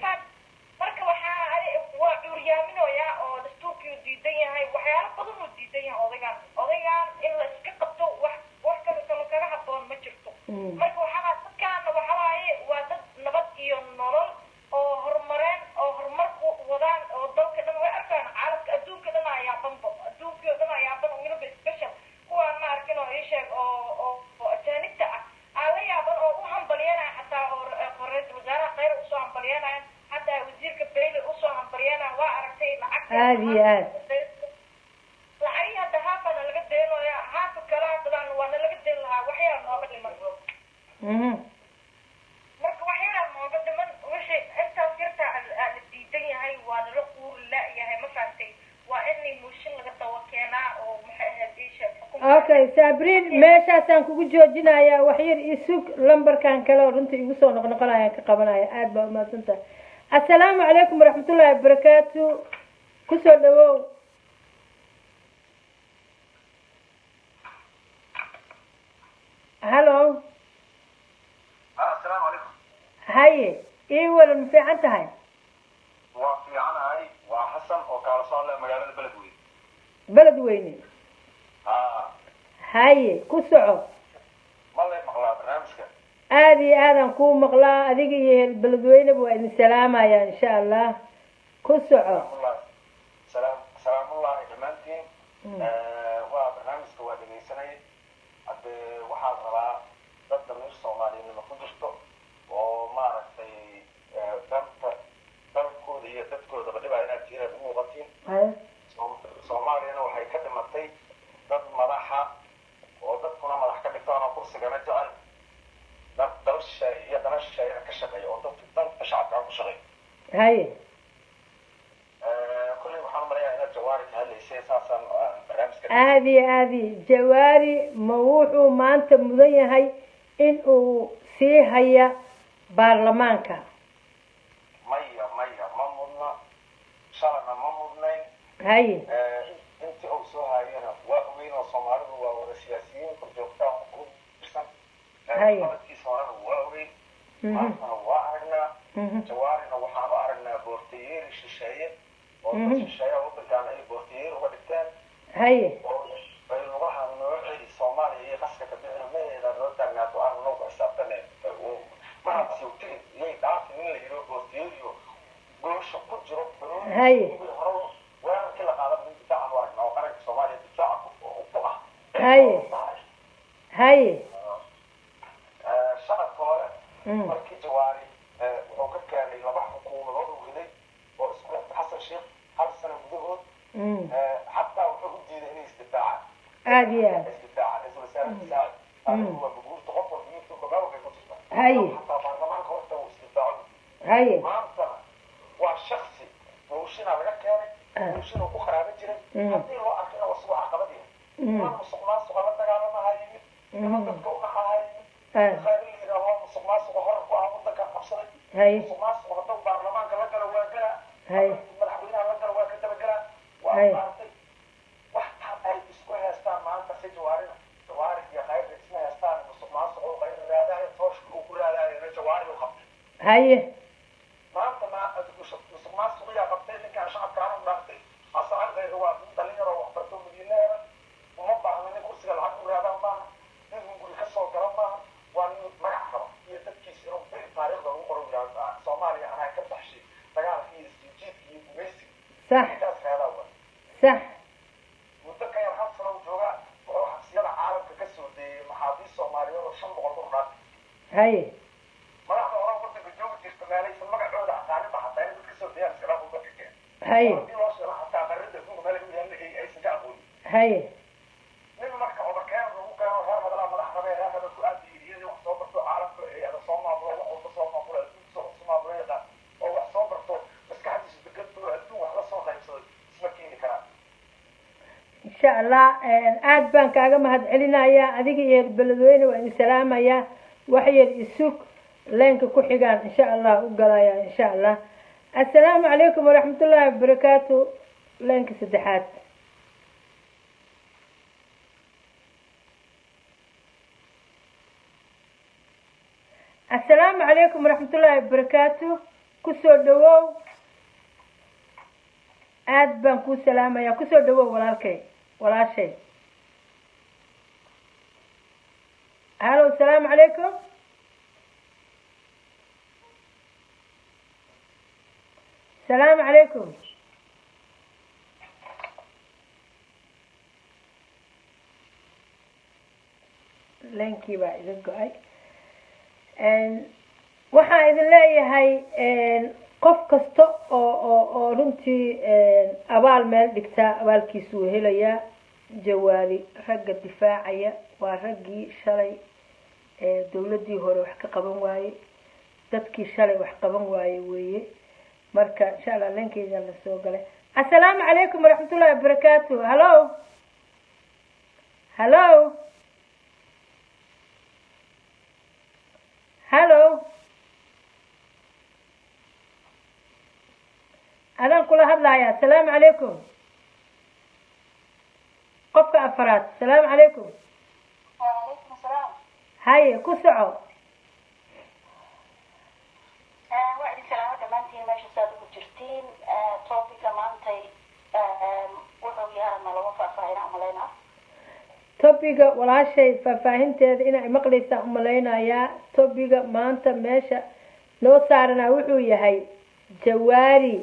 sug lambarkan kale oo runtii igu soo noqnoqonaya ka qabanaya aada baa umaadsantah assalaamu calaykum waraxmatullaahi wabarakaatu ku soo dhawow. tilmaamaya insha allah ku soco. Salaamullahi dhammaantiin. Mm. Eh, waa barnaamijka waa dhegaysanay hadde waxaan rabaa dad damiir soomaaliyinimo ku jirto oo maaragtay eh, danta dalkooda iyo dadkoodaba dhibaa inaad jiiraad u eh? soomaaliyana waxay ka dhimatay dad madaxa oo dadkuna madax ka dhigta anoo kursigana jecel dad dalsha iyo danasha ka shaqeeya oo dadka shalay. Haye aada iyo aada jawaari ma wuxuu maanta mudan yahay in uu sii haya baarlamaanka. Maya maya ma mudna. Shalana ma mudnayn. Haye eh, intii uu soo haayana waa ogeyn soomaalidu waa wada siyaasiyiinka joogtaan ugu dirsan qaladkiisa eh, horena waa ogeyn mhm. maantana waa Mm-hmm. jawaarina u aragnaa boortiyeeri shisheeye. Mm-hmm. Oo shisheeya wadankan ay boortiyeeri uga dhigteen. Haye bay lugaha noocii soomaaliya iyo qaska kabixina meheeda loo taagnaad waxaanu noo xisaabtane mahaasi tiri dhaafin in la yidho boortiyeeriyo goosha ku jiro. Haye weerarkii la qaadan in u aragnaa oo qaranka soomaaliya difaaca ku ah. Haye haye shacabka hore mm. markii jawaari xataa wuxuu ujeeda inay isdifaacan aad iyo aad isdifaacan iswasaara difaaci taariku waa bubuurta qof walba midka barnaamijka ku jirta haye xataa baarlamaanka horta uu isdifaaco haye maantana waa shaksi buushinaa laga keenay buushina ku kharaaba jiray haddii loo arko inuu asugu caqabad yahay maa musuq maasuqa la dagaalamaha yimid ama dadka unaxaha yimid khayr la yidhaaho musuq maasuqa horar ku ah waddanka qabsaday musuq maasuqa hadduu baarlamaanka la gala waa galaa haye certo? Insha allah aad baan kaaga mahad celinayaa adiga iyo beledweyne waa idin salaamayaa waxyar isug leenka ku xigaan insha allah u galaya insha allah. Assalaamu calaykum waraxmatullaahi wabarakaatu leenka saddexaad. Assalaamu calaykum waraxmatullaahi wabarakaatu ku soo dhawow. Aad baan kuu salaamayaa ku soo dhawow walaalkay walaashay halo asalaamu calaykum asalaamu calaykum leenkii baa idin go'ay waxaan idin leeyahay qof kasta oo oo oo runtii abaal meel dhigtaa abaalkiisu uu helayaa jawaari ragga difaacaya waa raggii shalay dawladdii hore wax ka qaban waaye dadkii shalay wax qaban waaye weeye. Marka insha allah leenkeyga la soo galay assalaamu calaykum waraxmatullahi wabarakaatu hallo hallo hallo adaan kula hadlaya assalaamu calaykum qofka afaraad asalaamu calaykum. Haye ku soco. Tobiga walaashay faahfaahinteeda inaa maqlaysaa umalaynayaa tobiga maanta meesha noo saaranaa wuxuu yahay jawaari.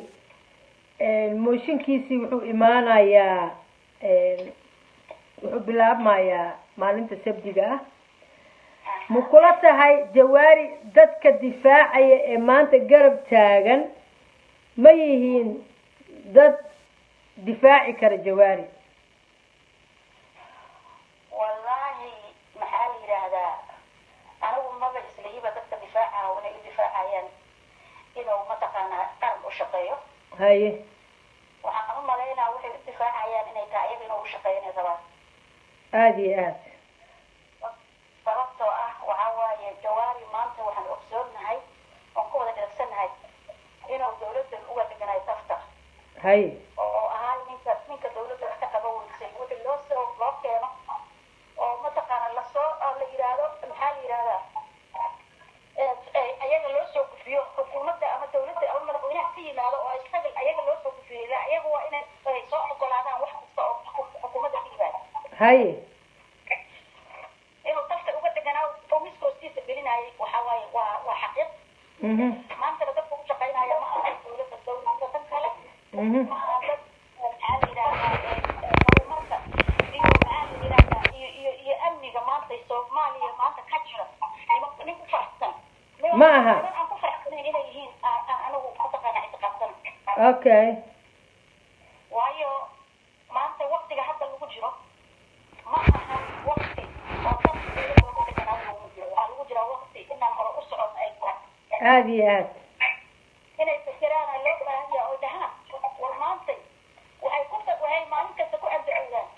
Eh, mooshinkiisii wuxuu imaanayaa eh, wuxuu bilaabmayaa maalinta sabdiga ah. Ma kula tahay jawaari dadka difaacaya ee maanta garab taagan? Ma yihiin dad difaaci kara jawaari? Wallaahi maxaa la yidhaahdaa? Anigu maba islihiba dadka difaaca inay u difaacayaan inuu mataqaanaa qaran u shaqeeyo. Haye. Waxaan u malaynaa waxay u difaacayaan inay tahay iyaga inuu u shaqeeyo inay rabaan aada iyo aad. Sababtoo ah waxaa waaye jawaari maanta waxaan ogsoonahay oon ka wada dheregsannahay inuu dawladdan uga dhiganayo daftar haye oo ahaa ninka ninka dawladda wax ka qaban weysay wixii loo soo loo keeno oo mataqaana la soo oo la yidhaahdo maxaa la yidhahdaa ayaga loo soo gufiyo xukuumadda ama dawladda ama madaxweynaha ka yimaado oo isaga ayaga loo soo gufiyo ilaa ayaga waa inay ay soo ogolaadaan wax kasta oo xu- xukuumadda ka yimaado haye inuu daftar uga deganaa oo miska hoostiisa gelinayay waxaa waaye waa waa xaqiiq mhm. Maantana dadka u shaqaynaya ma aha dawladda dawladda dan kale mhm ma aha dad maxaa la yidhahdaa horumarka iyo maxaa la yidhahdaa iyo iyo iyo amniga maanta soomaaliya maanta ka jira nima nin ku faraxsan Niman- Ma aha. niman aan ku faraxsanayn inay yihiin aan aan anigu mataqaana ictiqaadsan okay waayo maanta waktiga hadda lagu jiro ma aha wakti oo dad dawladda lagu deganaa lagu jiro waxaa lagu jiraa wakti inaan hore u socon ay tahay aada iyo aad inay fikiraana loo baahan yahay oo dhahaan war maantay waxay ku waxay maalin kasta ku andacoodaan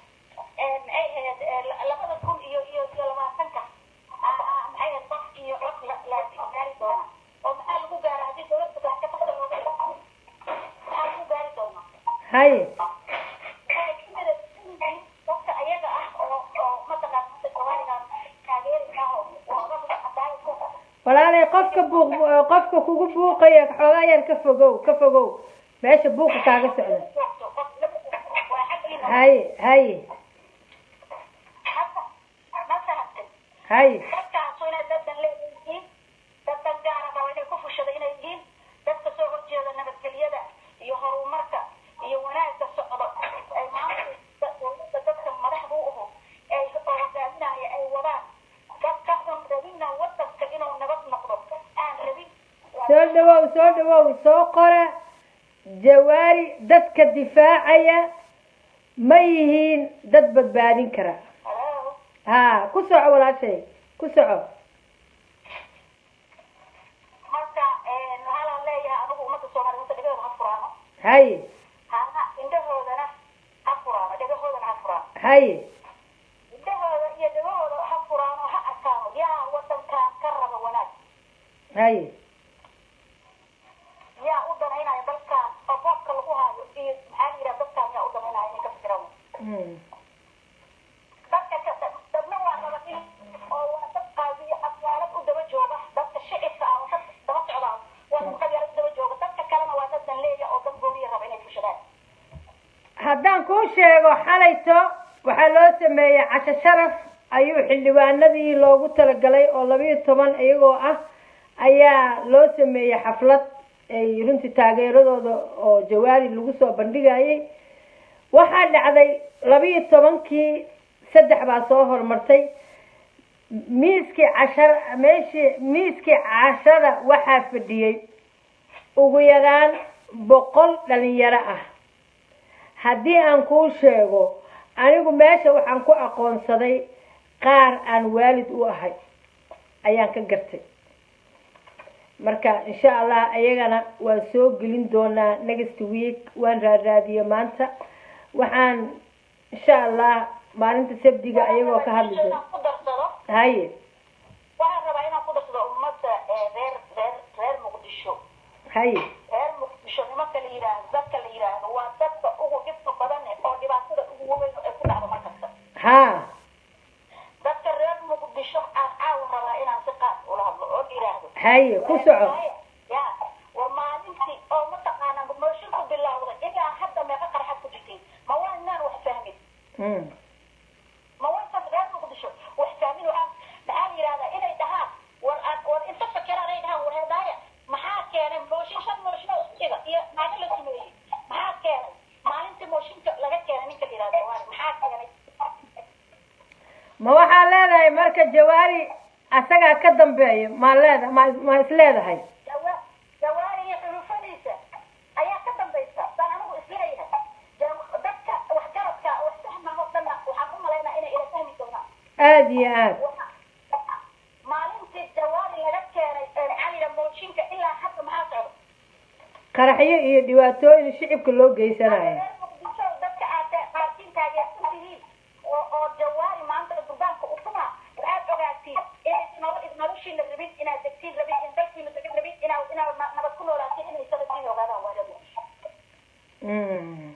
maxay ahayd eh, labada kun iyo iyo iyo labaatanka ah, ah, maxay ahayd qof iyo cod la la gaari doona oo maxaa lagu gaara haddii dawladda ka tagta looga dhaqo maxaa lagu gaari doonaa haye waxay ka mid yihiin dadka ayaga ah oo oo mataqaana hadda gawaarigan taageeraysa oo oo rabka cadaalad walaalay qofka buuq qofka buuqaya xoogaa yar ka fogow ka fogow. Meesha buuqa kaaga socda. Haye haye hadda ma fahamtay haye dadkaasu inay dadan leeyihiin dadan gaara raba inay ku fushada inay yihiin dadka soo horjeeda nabadgelyada iyo horumarka iyo wanaagga socdo ay maanta dawladda dadka madaxda u aho ay oo hogaaminaya ay wadaan dadka un rabina wadanka inuu nabad noqdo aan rabin soo dhawow soo dhawow soo qora jawaari dadka difaacaya ma yihiin dad badbaadin kara. Ha ku soco walaashay ku soco marka waxaa leeyahay anigu ummadda soomaaliyeed dhegahooda ha furaano haye hana indhahoodana ha furaano dhegahoodana ha furaano haye indhahooda iyo dhagahooda ha furaan oo ha arkaano yaa wadankaa ka raba wanaag haye yaa u danaynaya dalkaan oo boobka lagu haayo iyo maxaa la yidhaha dadkaan yaa u danaynaya inay ka fikiraan Mm. dadka ka dadna waa raba in oo waa dad qaadiyo afwaalad u daba jooga dadka shicibka ah oo dad daba socdaa waa dad qabyaalad u daba jooga dadka kalena waa dad danleeya oo dan gooniya raba inay fushadaan haddaan kuu sheego xalayto waxaa loo sameeyey casho sharaf. Ayuu xildhibaanadii loogu talagalay oo labiyo toban iyagoo ah ayaa loo sameeyey xaflad ay runtii taageeradooda oo jawaari lagu soo bandhigayay waxaa dhacday labiyo tobankii saddex baa soo hormartay. Miiskii cashar meeshii miiskii cashada waxaa fadhiyey. Ugu yaraan boqol dhalinyaro ah haddii aan kuu sheego anigu meesha waxaan ku aqoonsaday qaar aan waalid u ahay ayaan ka gartay. Marka insha allah ayagana waan soo gelin doonaa next week waan raaraadiyey maanta. Waxaan insha allah maalinta sabdiga ayagoo ka hadli darsado. Haye. Waxaan rabaa inaan ku darsado ummadda ee reer reer reer muqdisho. Haye. Reer muqdisho nimanka la yidhaahdo dadka la yidhaahdo waa dadka reer muqdisho aan caawa rabaa inaan si qaas ula hadlo oo yidhaahdo haye ku soco ya war maalintii oo mataqaanaa moshinku bilowday ilaa hadda meeqa qarxad ku jirtay ma waa inaan wax fahmin Mm. ma waysan reer muqdisho wax fahmin waxaa maxaa la yidhahdaa inay dhahaan war aan war inta fakeraan ay dhahaan war heedaaya maxaa keenay mooshin shan mooshin oo isku xiga iyo naago la sameeyey maxaa keenay maalintii mooshinka laga keenay ninka la yidhahdo waa maxaa keenay ma waxaa leedahay marka jawaari asagaa ka dambeeya ma leeda ma is leedahay? Dawaari iyo xulufadiisa ayaa ka dambaysa saan anigu is leeyahay Daw- dadka waxgaradka wax fahmaho dhanna waxaan u malaynaa inay ila fahmi doonaan aada iyo aad maalintii dawaari laga keenay ee maxaa la yidhaha mooshinka ilaa hadda maxaa socda qaraxyo iyo dhibaatooyin shicibka loo geysanayo reer muqdisho dadka aad qaarkiin taageersan tihiin oo oo jawaari maanta durbaanka u tumaa waxaad ogaatiin inay nolo- noloshiina rabin inaad degtiin rabin in dalkiina degan rabin inaad inaad na- nabad ku noolaatiin inay sanadkiina ogaadaan waa reer muqdisho Mm.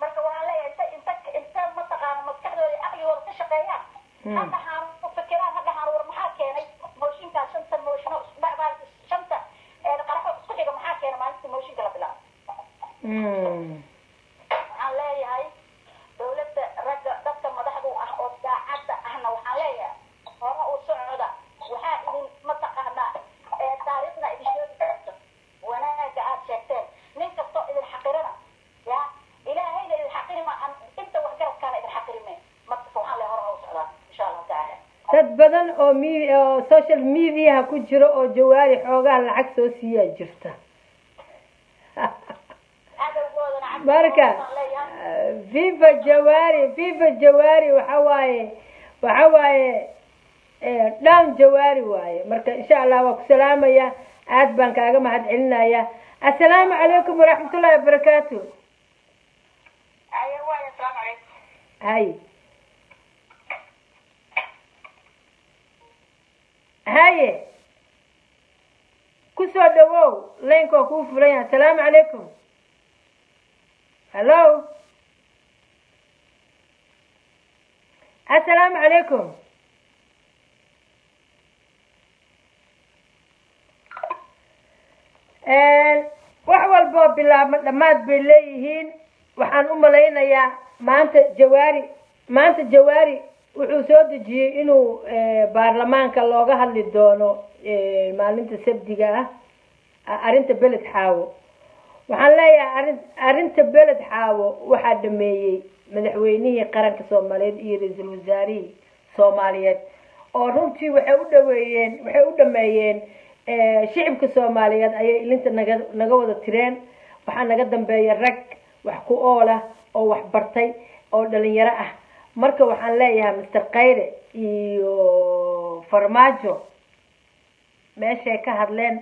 marka waxaan leeyahay inta inta inta mataqaana maskaxdooda iyo caqligooda ka shaqeeyaan Hmm. ha dhahaan u fikiraan ha dhahaan war maxaa keenay mooshinkaa shanta mooshino ba- ba- shanta ee qaraxo isku xiga maxaa keenay maalintii mooshinka la bilaabo Mm. waxaan leeyahay dawladda ragga dadka madaxdu ah oo daacadda ahna waxaan leeyahay hore u socda waxaa idin mataqaanaa ee taariikhda idin sheegi karta wanaagga aad sheegteen nin kastoo idin xaqirana ya ilaahayna idin xaqirima an- inta waxgaradkaana idin xaqirime marka waxaan leeyahay hore u socdaa insha allahu tacaala dad badan oo mi oo social mediaha ku jiro oo jawaari xoogaa lacag soo siiyaa jirta. Marka viva jawaari viva jawaari waxa waaye waxa waaye eh, dhan jawaari waaye. Marka insha allah waa ku salaamaya. Aad baan kaaga mahad celinaya assalaamu calaykum waraxmatullahi wabarakaatu aya waaya asalaamu calaykum hay haye ku soo dhawow laynka waa kuu furan yahay assalaamu calaykum hallo assalaamu calaykum wax walboo bilaabma dhammaad bay leeyihiin. Waxaan u malaynayaa maanta jawaari maanta jawaari wuxuu soo dejiyey inuu eh, baarlamaanka looga hadli doono eh, maalinta sabdiga ah arrinta beled xaawo. Waxaan leeyahay arrin arrinta beled xaawo waxaa dhameeyey madaxweynihii qaranka soomaaliyeed iyo ra'iisul wasaarihii soomaaliyeed oo runtii waxay u dhaweeyeen waxay u dhameeyeen eh, shicibka soomaaliyeed ayay ilinta naga naga wada tireen. Waxaa naga dambeeya rag wax ku oola oo wax bartay oo dhalinyaro ah. Marka waxaan leeyahay master kayre iyo farmaajo meeshay ka hadleen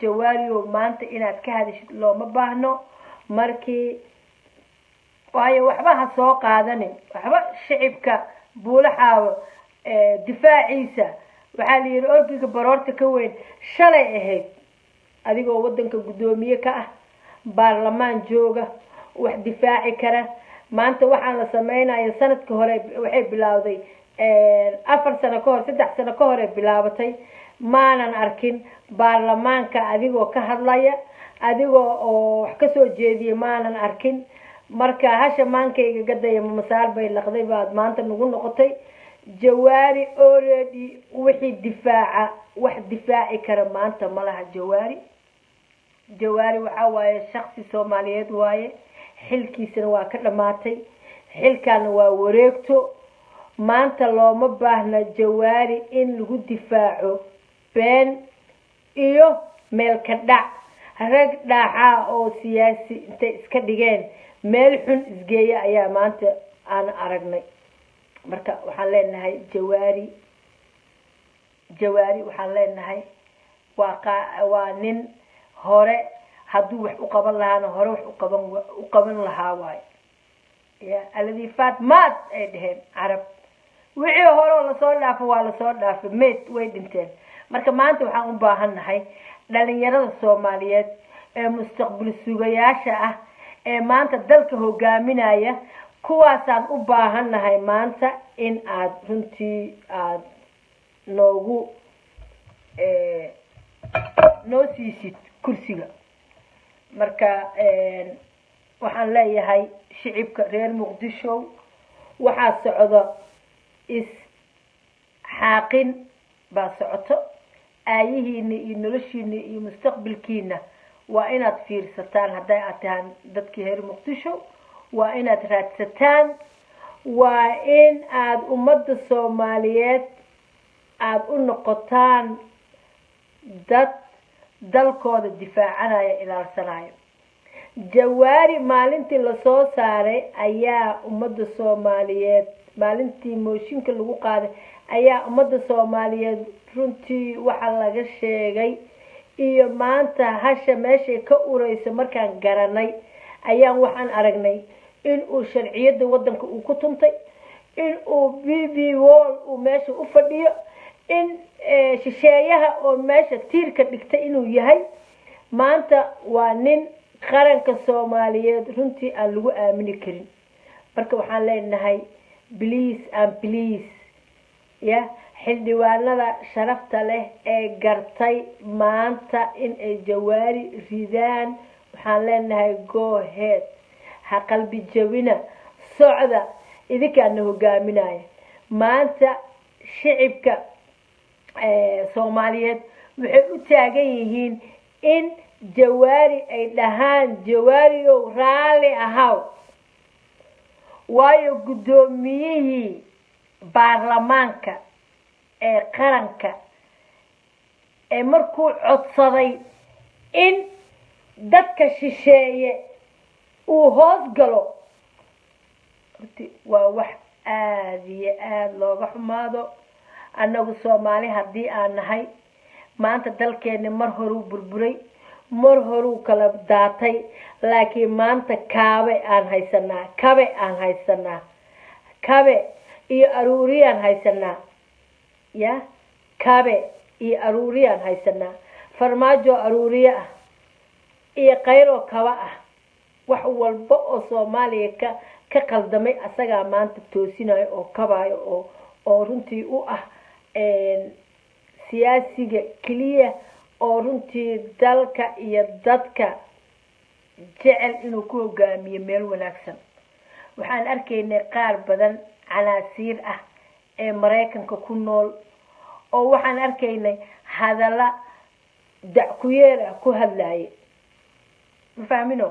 jawaariyo maanta inaad ka hadishid looma baahno. Markii waayo waxba ha soo qaadanin waxba shicibka buulaxaawo difaaciisa. Waxaa la yidhi orgiga baroorta ka weyn shalay ahayd. Adigoo waddanka guddoomiye ka ah baarlamaan jooga wax difaaci kara. Maanta waxaan la sameynaya sanadka hore waxay bilaawday afar sano ka hor saddex sano ka hore bilaabatay maanan arkin baarlamaanka adigoo ka hadlaya adigoo oo wax ka soo jeediya maanan arkin. Marka hasha maankayga gadaya masaal bay laqday baad maanta nagu noqotay. Jawaari already wixii difaaca wax difaaci kara maanta ma laha jawaari. Jawaari waxaa waaye shaksi soomaaliyeed waaye xilkiisana waa ka dhammaatay xilkaana waa wareegto. Maanta looma baahna jawaari in lagu difaaco been iyo meelka dhac. Rag dhaacaa oo siyaasi intay iska dhigeen. Meel xun isgeeya ayaa maanta aan aragnay. Marka waxaan leenahay jawaari. Jawaari waxaan leenahay. Waa waa nin hore. Hadduu wax u qaban lahaana hore wax uqaban u qaban lahaa waayo ya alladii faat maad ay dheheen carab. Wixii hore oo la soo dhaafo waa la soo dhaafay mayd way dhinteen marka maanta waxaan u baahannahay dhalinyarada soomaaliyeed ee mustaqbal sugayaasha ah ee maanta dalka hogaaminaya kuwaasaan u baahannahay maanta in aad runtii aada noogu noo siisid kursiga. Marka waxaan leeyahay shicibka reer muqdisho waxaa socda is xaaqin baa socoto aayihiina iyo noloshiina iyo mustaqbalkiina. Waa inaad fiirsataan hadday aad tahaan dadkii reer muqdisho. Waa inaad raadsataan. Waa in aada ummadda soomaaliyeed aada u noqotaan dad dalkooda difaacanaya ilaalsanayo jawaari maalintii la soo saaray ayaa ummadda soomaaliyeed maalintii mooshinka lagu qaaday ayaa ummadda soomaaliyeed runtii waxaa laga sheegay. Iyo maanta hasha meeshay ka ureysa markaan garanay ayaan waxaan aragnay in uu sharciyada wadanka uu ku tuntay in uu b b wall uu meesha u fadhiyo in shisheeyaha oo meesha tiirka dhigtay inuu yahay. Maanta waa nin qaranka soomaaliyeed runtii aan lagu aamini karin. Marka waxaan leenahay please and please ya xildhibaanada sharafta leh ee gartay maanta in ay jawaari ridaan. Waxaan leenahay go head ha qalbi jabina. Socda idinkaana hogaaminaya maanta shicibka soomaaliyeed waxay u taagan yihiin in jawaari ay dhahaan. Jawaariow raalli ahaw waayo guddoomiyihii baarlamaanka ee qaranka ee markuu codsaday in dadka shisheeye uu hoos galo. Horti waa wax aada iyo aada looga xumaado. Annagu soomaali haddii aan nahay maanta dalkeeni mar horuu burburay mar horuu kala daatay laakiin maanta kaabe aan haysanaa kabe aan haysanaa kabe iyo aruuriyaan haysanaa ya? Kabe iyo aruuriyaan haysanaa farmaajo aruuriye ah iyo kayroo kaba ah. Wax walba oo soomaaliya ka ka qaldamay asagaa maanta toosinayo oo kabayo oo oo runtii u ah siyaasiga keliya oo runtii dalka iyo dadka jecel inuu ku hogaamiyo meel wanaagsan. Waxaan arkaynay qaar badan canaasiir ah ee maraykanka ku nool. Oo waxaan arkaynay hadalla dackuyeel ah ku hadlaaye. Ma fahmino?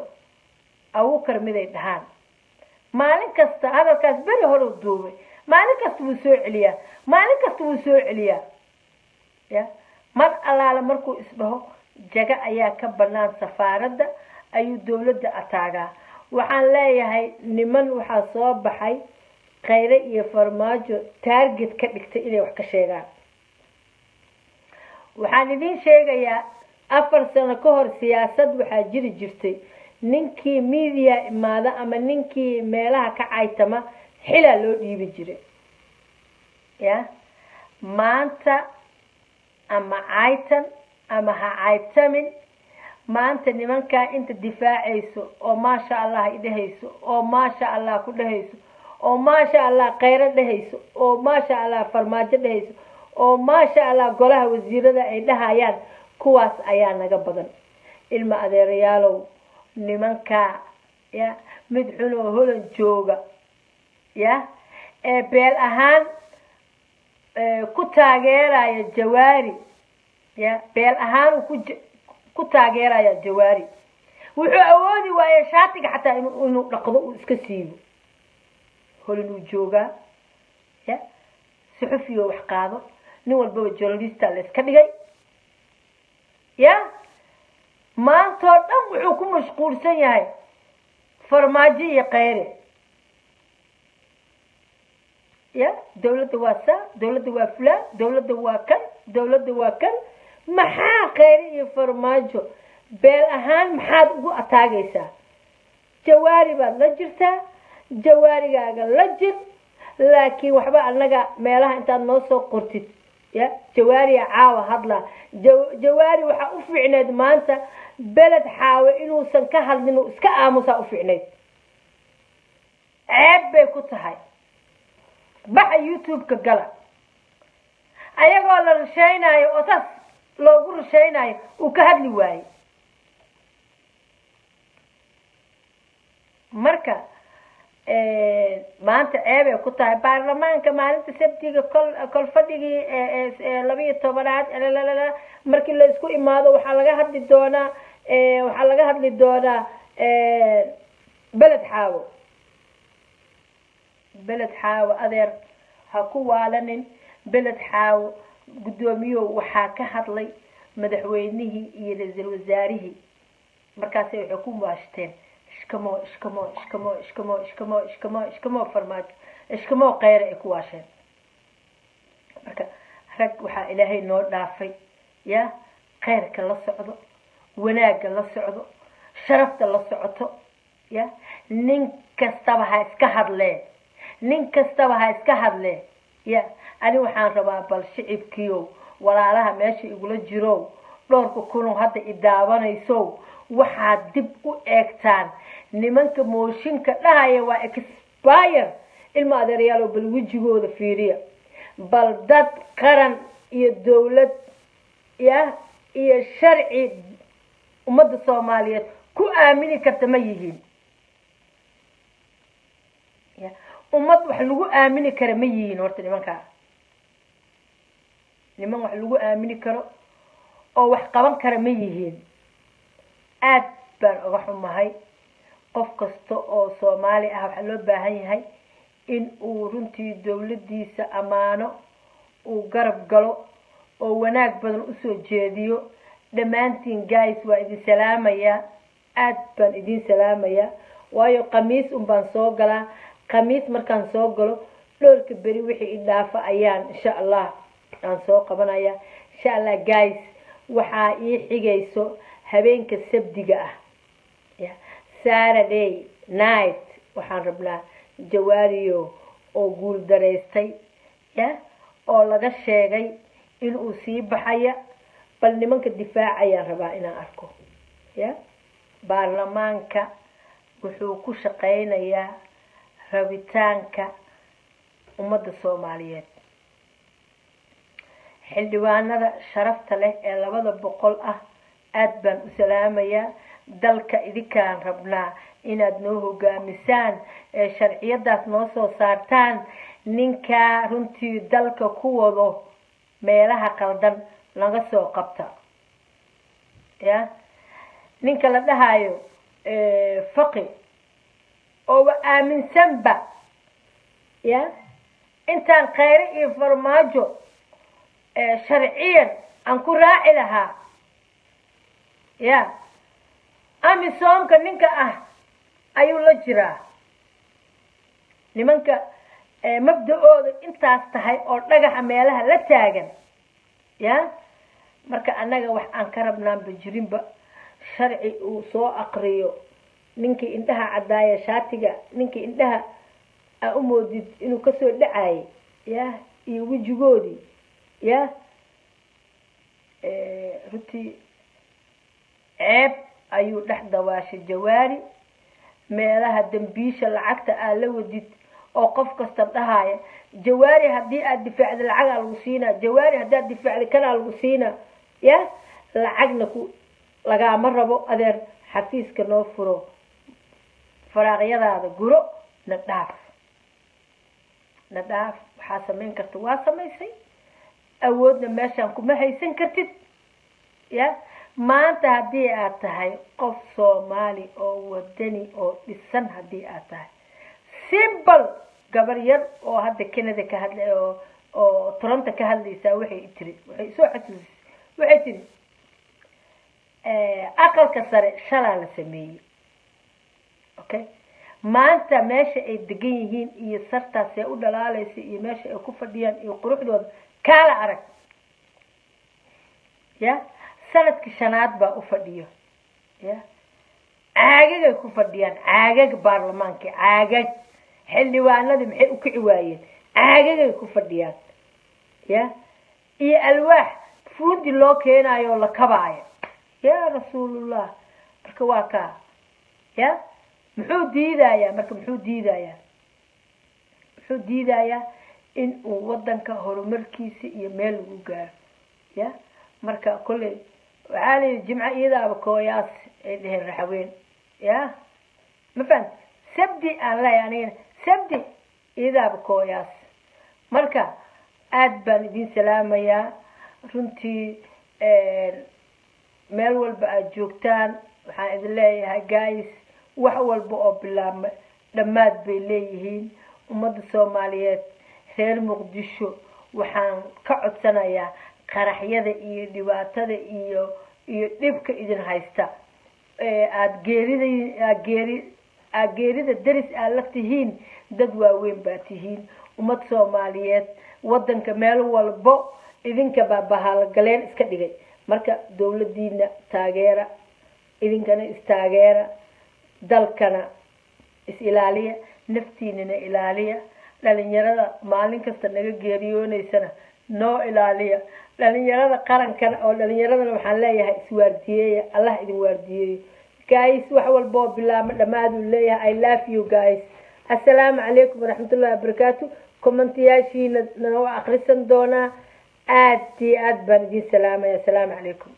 Abukar miday dhahaan. Maalin kasta hadalkaas beri horeu duubay. Maalin kasta wuu soo celiyaa. Maalin kasta wuu soo celiyaa. Ya? Mar allaale markuu isdhaho jaga ayaa ka banaan safaaradda ayuu dawladda ataagaa. Waxaan leeyahay niman waxaa soo baxay khayre iyo farmaajo taarget ka dhigtay inay wax ka sheegaan. Waxaan idiin sheegayaa afar sano ka hor siyaasad waxaa jiri jirtay. Ninkii media imaada ama ninkii meelaha ka caytama xilaa loo dhiibi jiray ya? Maanta ama caytan ama ha caytamin maanta nimankaa inta difaacayso oo maasha allah idhehayso oo maasha allah ku dhehayso oo maasha allah kheyro dhehayso oo maasha allah farmaajo dhehayso oo maasha allah golaha wasiirada ay dhahayaan kuwaas ayaa naga badan. Ilma adeerayaalow nimankaa ya mid xunoo holan jooga ya ee beel ahaan ku taageeraya jawaari ya beel ahaan ku ku taageeraya jawaari. Wuxuu awoodi waaye shaatiga xataa inuu dhaqdo uu iska siibo holan uu joogaa ya suxufiyo wax qaado nin walbaba journalista la iska dhigay ya maantoo dhan wuxuu ku mashquulsan yahay farmaajo iyo kheyre ya dawladda waa saa dawladda waa fulaan dawladda waa kan dawladda waa kan maxaa kheyre iyo farmaajo? Beel ahaan maxaad ugu ataagaysaa jawaari baad la jirtaa jawaarigaaga la jir laakiin waxba anaga meelaha intaad noo soo qortid ya jawaariya caawa hadlaa jawaari waxaa u fiicneyd maanta beled xaawe inuusan ka hadlin uu iska aamusaa u fiicneyd ceeb bay ku tahay. Baxa youtube-ka gala. Ayagoo la rashaynayo oo saas loogu rashaynayo uu ka hadli waaye marka maanta ceebay ku tahay baarlamaanka maalinta sabtiga kol kol fadhigii labiiyo tobanaad markii la isku imaado waxaa laga hadli doonaa waxaa laga hadli doonaa beled xaawo. Beled xaawo adeer ha ku waalanin. Beled xaawo guddoomiyow waxaa ka hadlay madaxweynihii iyo ra'iisul wasaarihii. Markaasay waxay ku muwaashteen ishkamo ishkamo ishkamo ishkamo ishkamo ishkamo ishkamo farmaajo ishkamo kheyre ay ku waasheen marka rag waxaa ilaahay noo dhaafay ya? Kheyrka la socdo wanaagga la socdo sharafta la socoto ya? Nin kastaba ha iska hadleen nin kastaba ha iska hadleen ya? Ani waxaan rabaa bal shicibkiiow walaalaha meesha igula jirow dhowrka kunoo hadda i daawanaysow waxaad dib u eegtaan nimanka mooshinka dhahaya waa expire. Ilma adeeryaalow bal wejigooda fiiriya. Bal dad qaran iyo dawlad ya iyo sharci ummadda soomaaliyeed ku aamini karta ma yihiin. Ummad wax lagu aamini kara ma yihiin horta nimankaa niman wax lagu aamini karo oo wax qaban kara ma yihiin. Aad baan uga xumahay qof kasta oo soomaali ah waxaa loo baahan yahay in uu runtii dawladdiisa ammaano uu garab galo oo wanaag badan u soo jeediyo. Dhammaantiin guys waa idin salaamayaa aad baan idin salaamayaa waayo khamiis un baan soo galaa. Khamiis markaan soo galo dhowrka beri wixii i dhaafa ayaan insha allah aan soo qabanaya insha allah guys waxaa ii xigayso habeenka sabdiga ah saturday night waxaan rabnaa jawaariyo oo guul daraystay ya oo laga sheegay inuu sii baxaya. Bal nimanka difaacayaan rabaa inaan arko ya. Baarlamaanka wuxuu ku shaqaynayaa rabitaanka ummadda soomaaliyeed. Xildhibaanada sharafta leh ee labada boqol ah aad baan u salaamayaa dalka idinkaan rabnaa inaad noo hogaamisaan ee sharciyadaas noo soo saartaan ninkaa runtii dalka ku wado meelaha qaldan laga soo qabta. Ya? Ninka la dhahayo faqi ooba aaminsanba ya? Intaan kheyre iyo farmaajo sharciyan aan ku raaci lahaa ya amisoomka ninka ah ayuu la jiraa. Nimanka mabda-ooda intaas tahay oo dhagaxa meelaha la taagan ya? Marka annaga wax aan ka rabnaanba jirinba sharci uu soo aqriyo. Ninkii indhaha caddaaya shaatiga ninkii indhaha aa u moodid inuu ka soo dhacayay ya? Iyo wejigoodii ya? Runtii ceeb ayuu dhex dawaashay jawaari. Meelaha dambiisha lacagta aa la wadid oo qof kasta dhahaya. Jawaari haddii aad difaacda lacagaa lagu siinaa jawaari haddii aad difaacda kanaa lagu siinaa ya lacagna ku lagaama rabo adeer xafiiska noo furo. Faraaqyadaada guro na dhaaf. Na dhaaf. Waxaa samayn karta. Waa samaysay. Awoodna meeshaan kuma haysan kartid ya maanta haddii aad tahay qof soomaali oo wadani oo dhisan haddii aad tahay. Simbal gabar yar oo hadda canada ka hadla oo oo toronto ka hadlaysaa waxay tiri waxay soo xasuusisay waxay tiri aqalka sare shalaa la sameeyey. Okay maanta meesha ay degan yihiin iyo sartaas ee u dhalaalaysa iyo meesha ay ku fadhiyaan iyo quruxdooda kaala arag. Ya sannadkii shanaad baa u fadhiyo ya? Caagagay ku fadhiyaan caagag baarlamaankii caagag xildhibaanadii maxay u kici waayeen caagagay ku fadhiyaan ya? Iyo alwaax fuudi loo keenayo oo la kabaayo ya rasuulullah marka waa kaa ya? Muxuu diidayaa marka muxuu diidayaa? Muxuu diidayaa in uu wadanka horumarkiisa iyo meel lagu gaaro ya? Marka kolley waxaa layidhi jimco iyadaaba kooyaas ay dheheen raxaween ya? Ma fahamti sabdi aan leeyahay anigana sabdi iyadaaba kooyaas. Marka aada baan idin salaamayaa. Runtii meel walba aada joogtaan. Waxaan idin leeyahay guys wax walba oo bilaabma dhammaad bay leeyihiin. Ummadda soomaaliyeed reer muqdisho waxaan ka codsanayaa qaraxyada iyo dhibaatada iyo iyo dhibka idin haysta. Aada geerida aad geeri aad geerida deris aad la tihiin dad waaweyn baa tihiin. Ummad soomaaliyeed wadanka meel walbo idinka baa bahaalgaleen iska dhigay. Marka dawladiina taageera idinkana istaageera dalkana is ilaaliya naftiinana ilaaliya dhalinyarada maalin kasta naga geeriyooneysana noo ilaaliya dhalinyarada qarankana oo dhalinyaradana waxaan leeyahay iswaardiyeeya allah idin waardiyeeyo guys wax walba oo bilaabma dhammaaduu leeyahay. I love you guys. Assalaamu calaykum waraxmatullahi wabarakaatu. Commentayaashiina noo akrisan doonaa? Aad iyo aad baan idin salaamaya. Assalaamu calaykum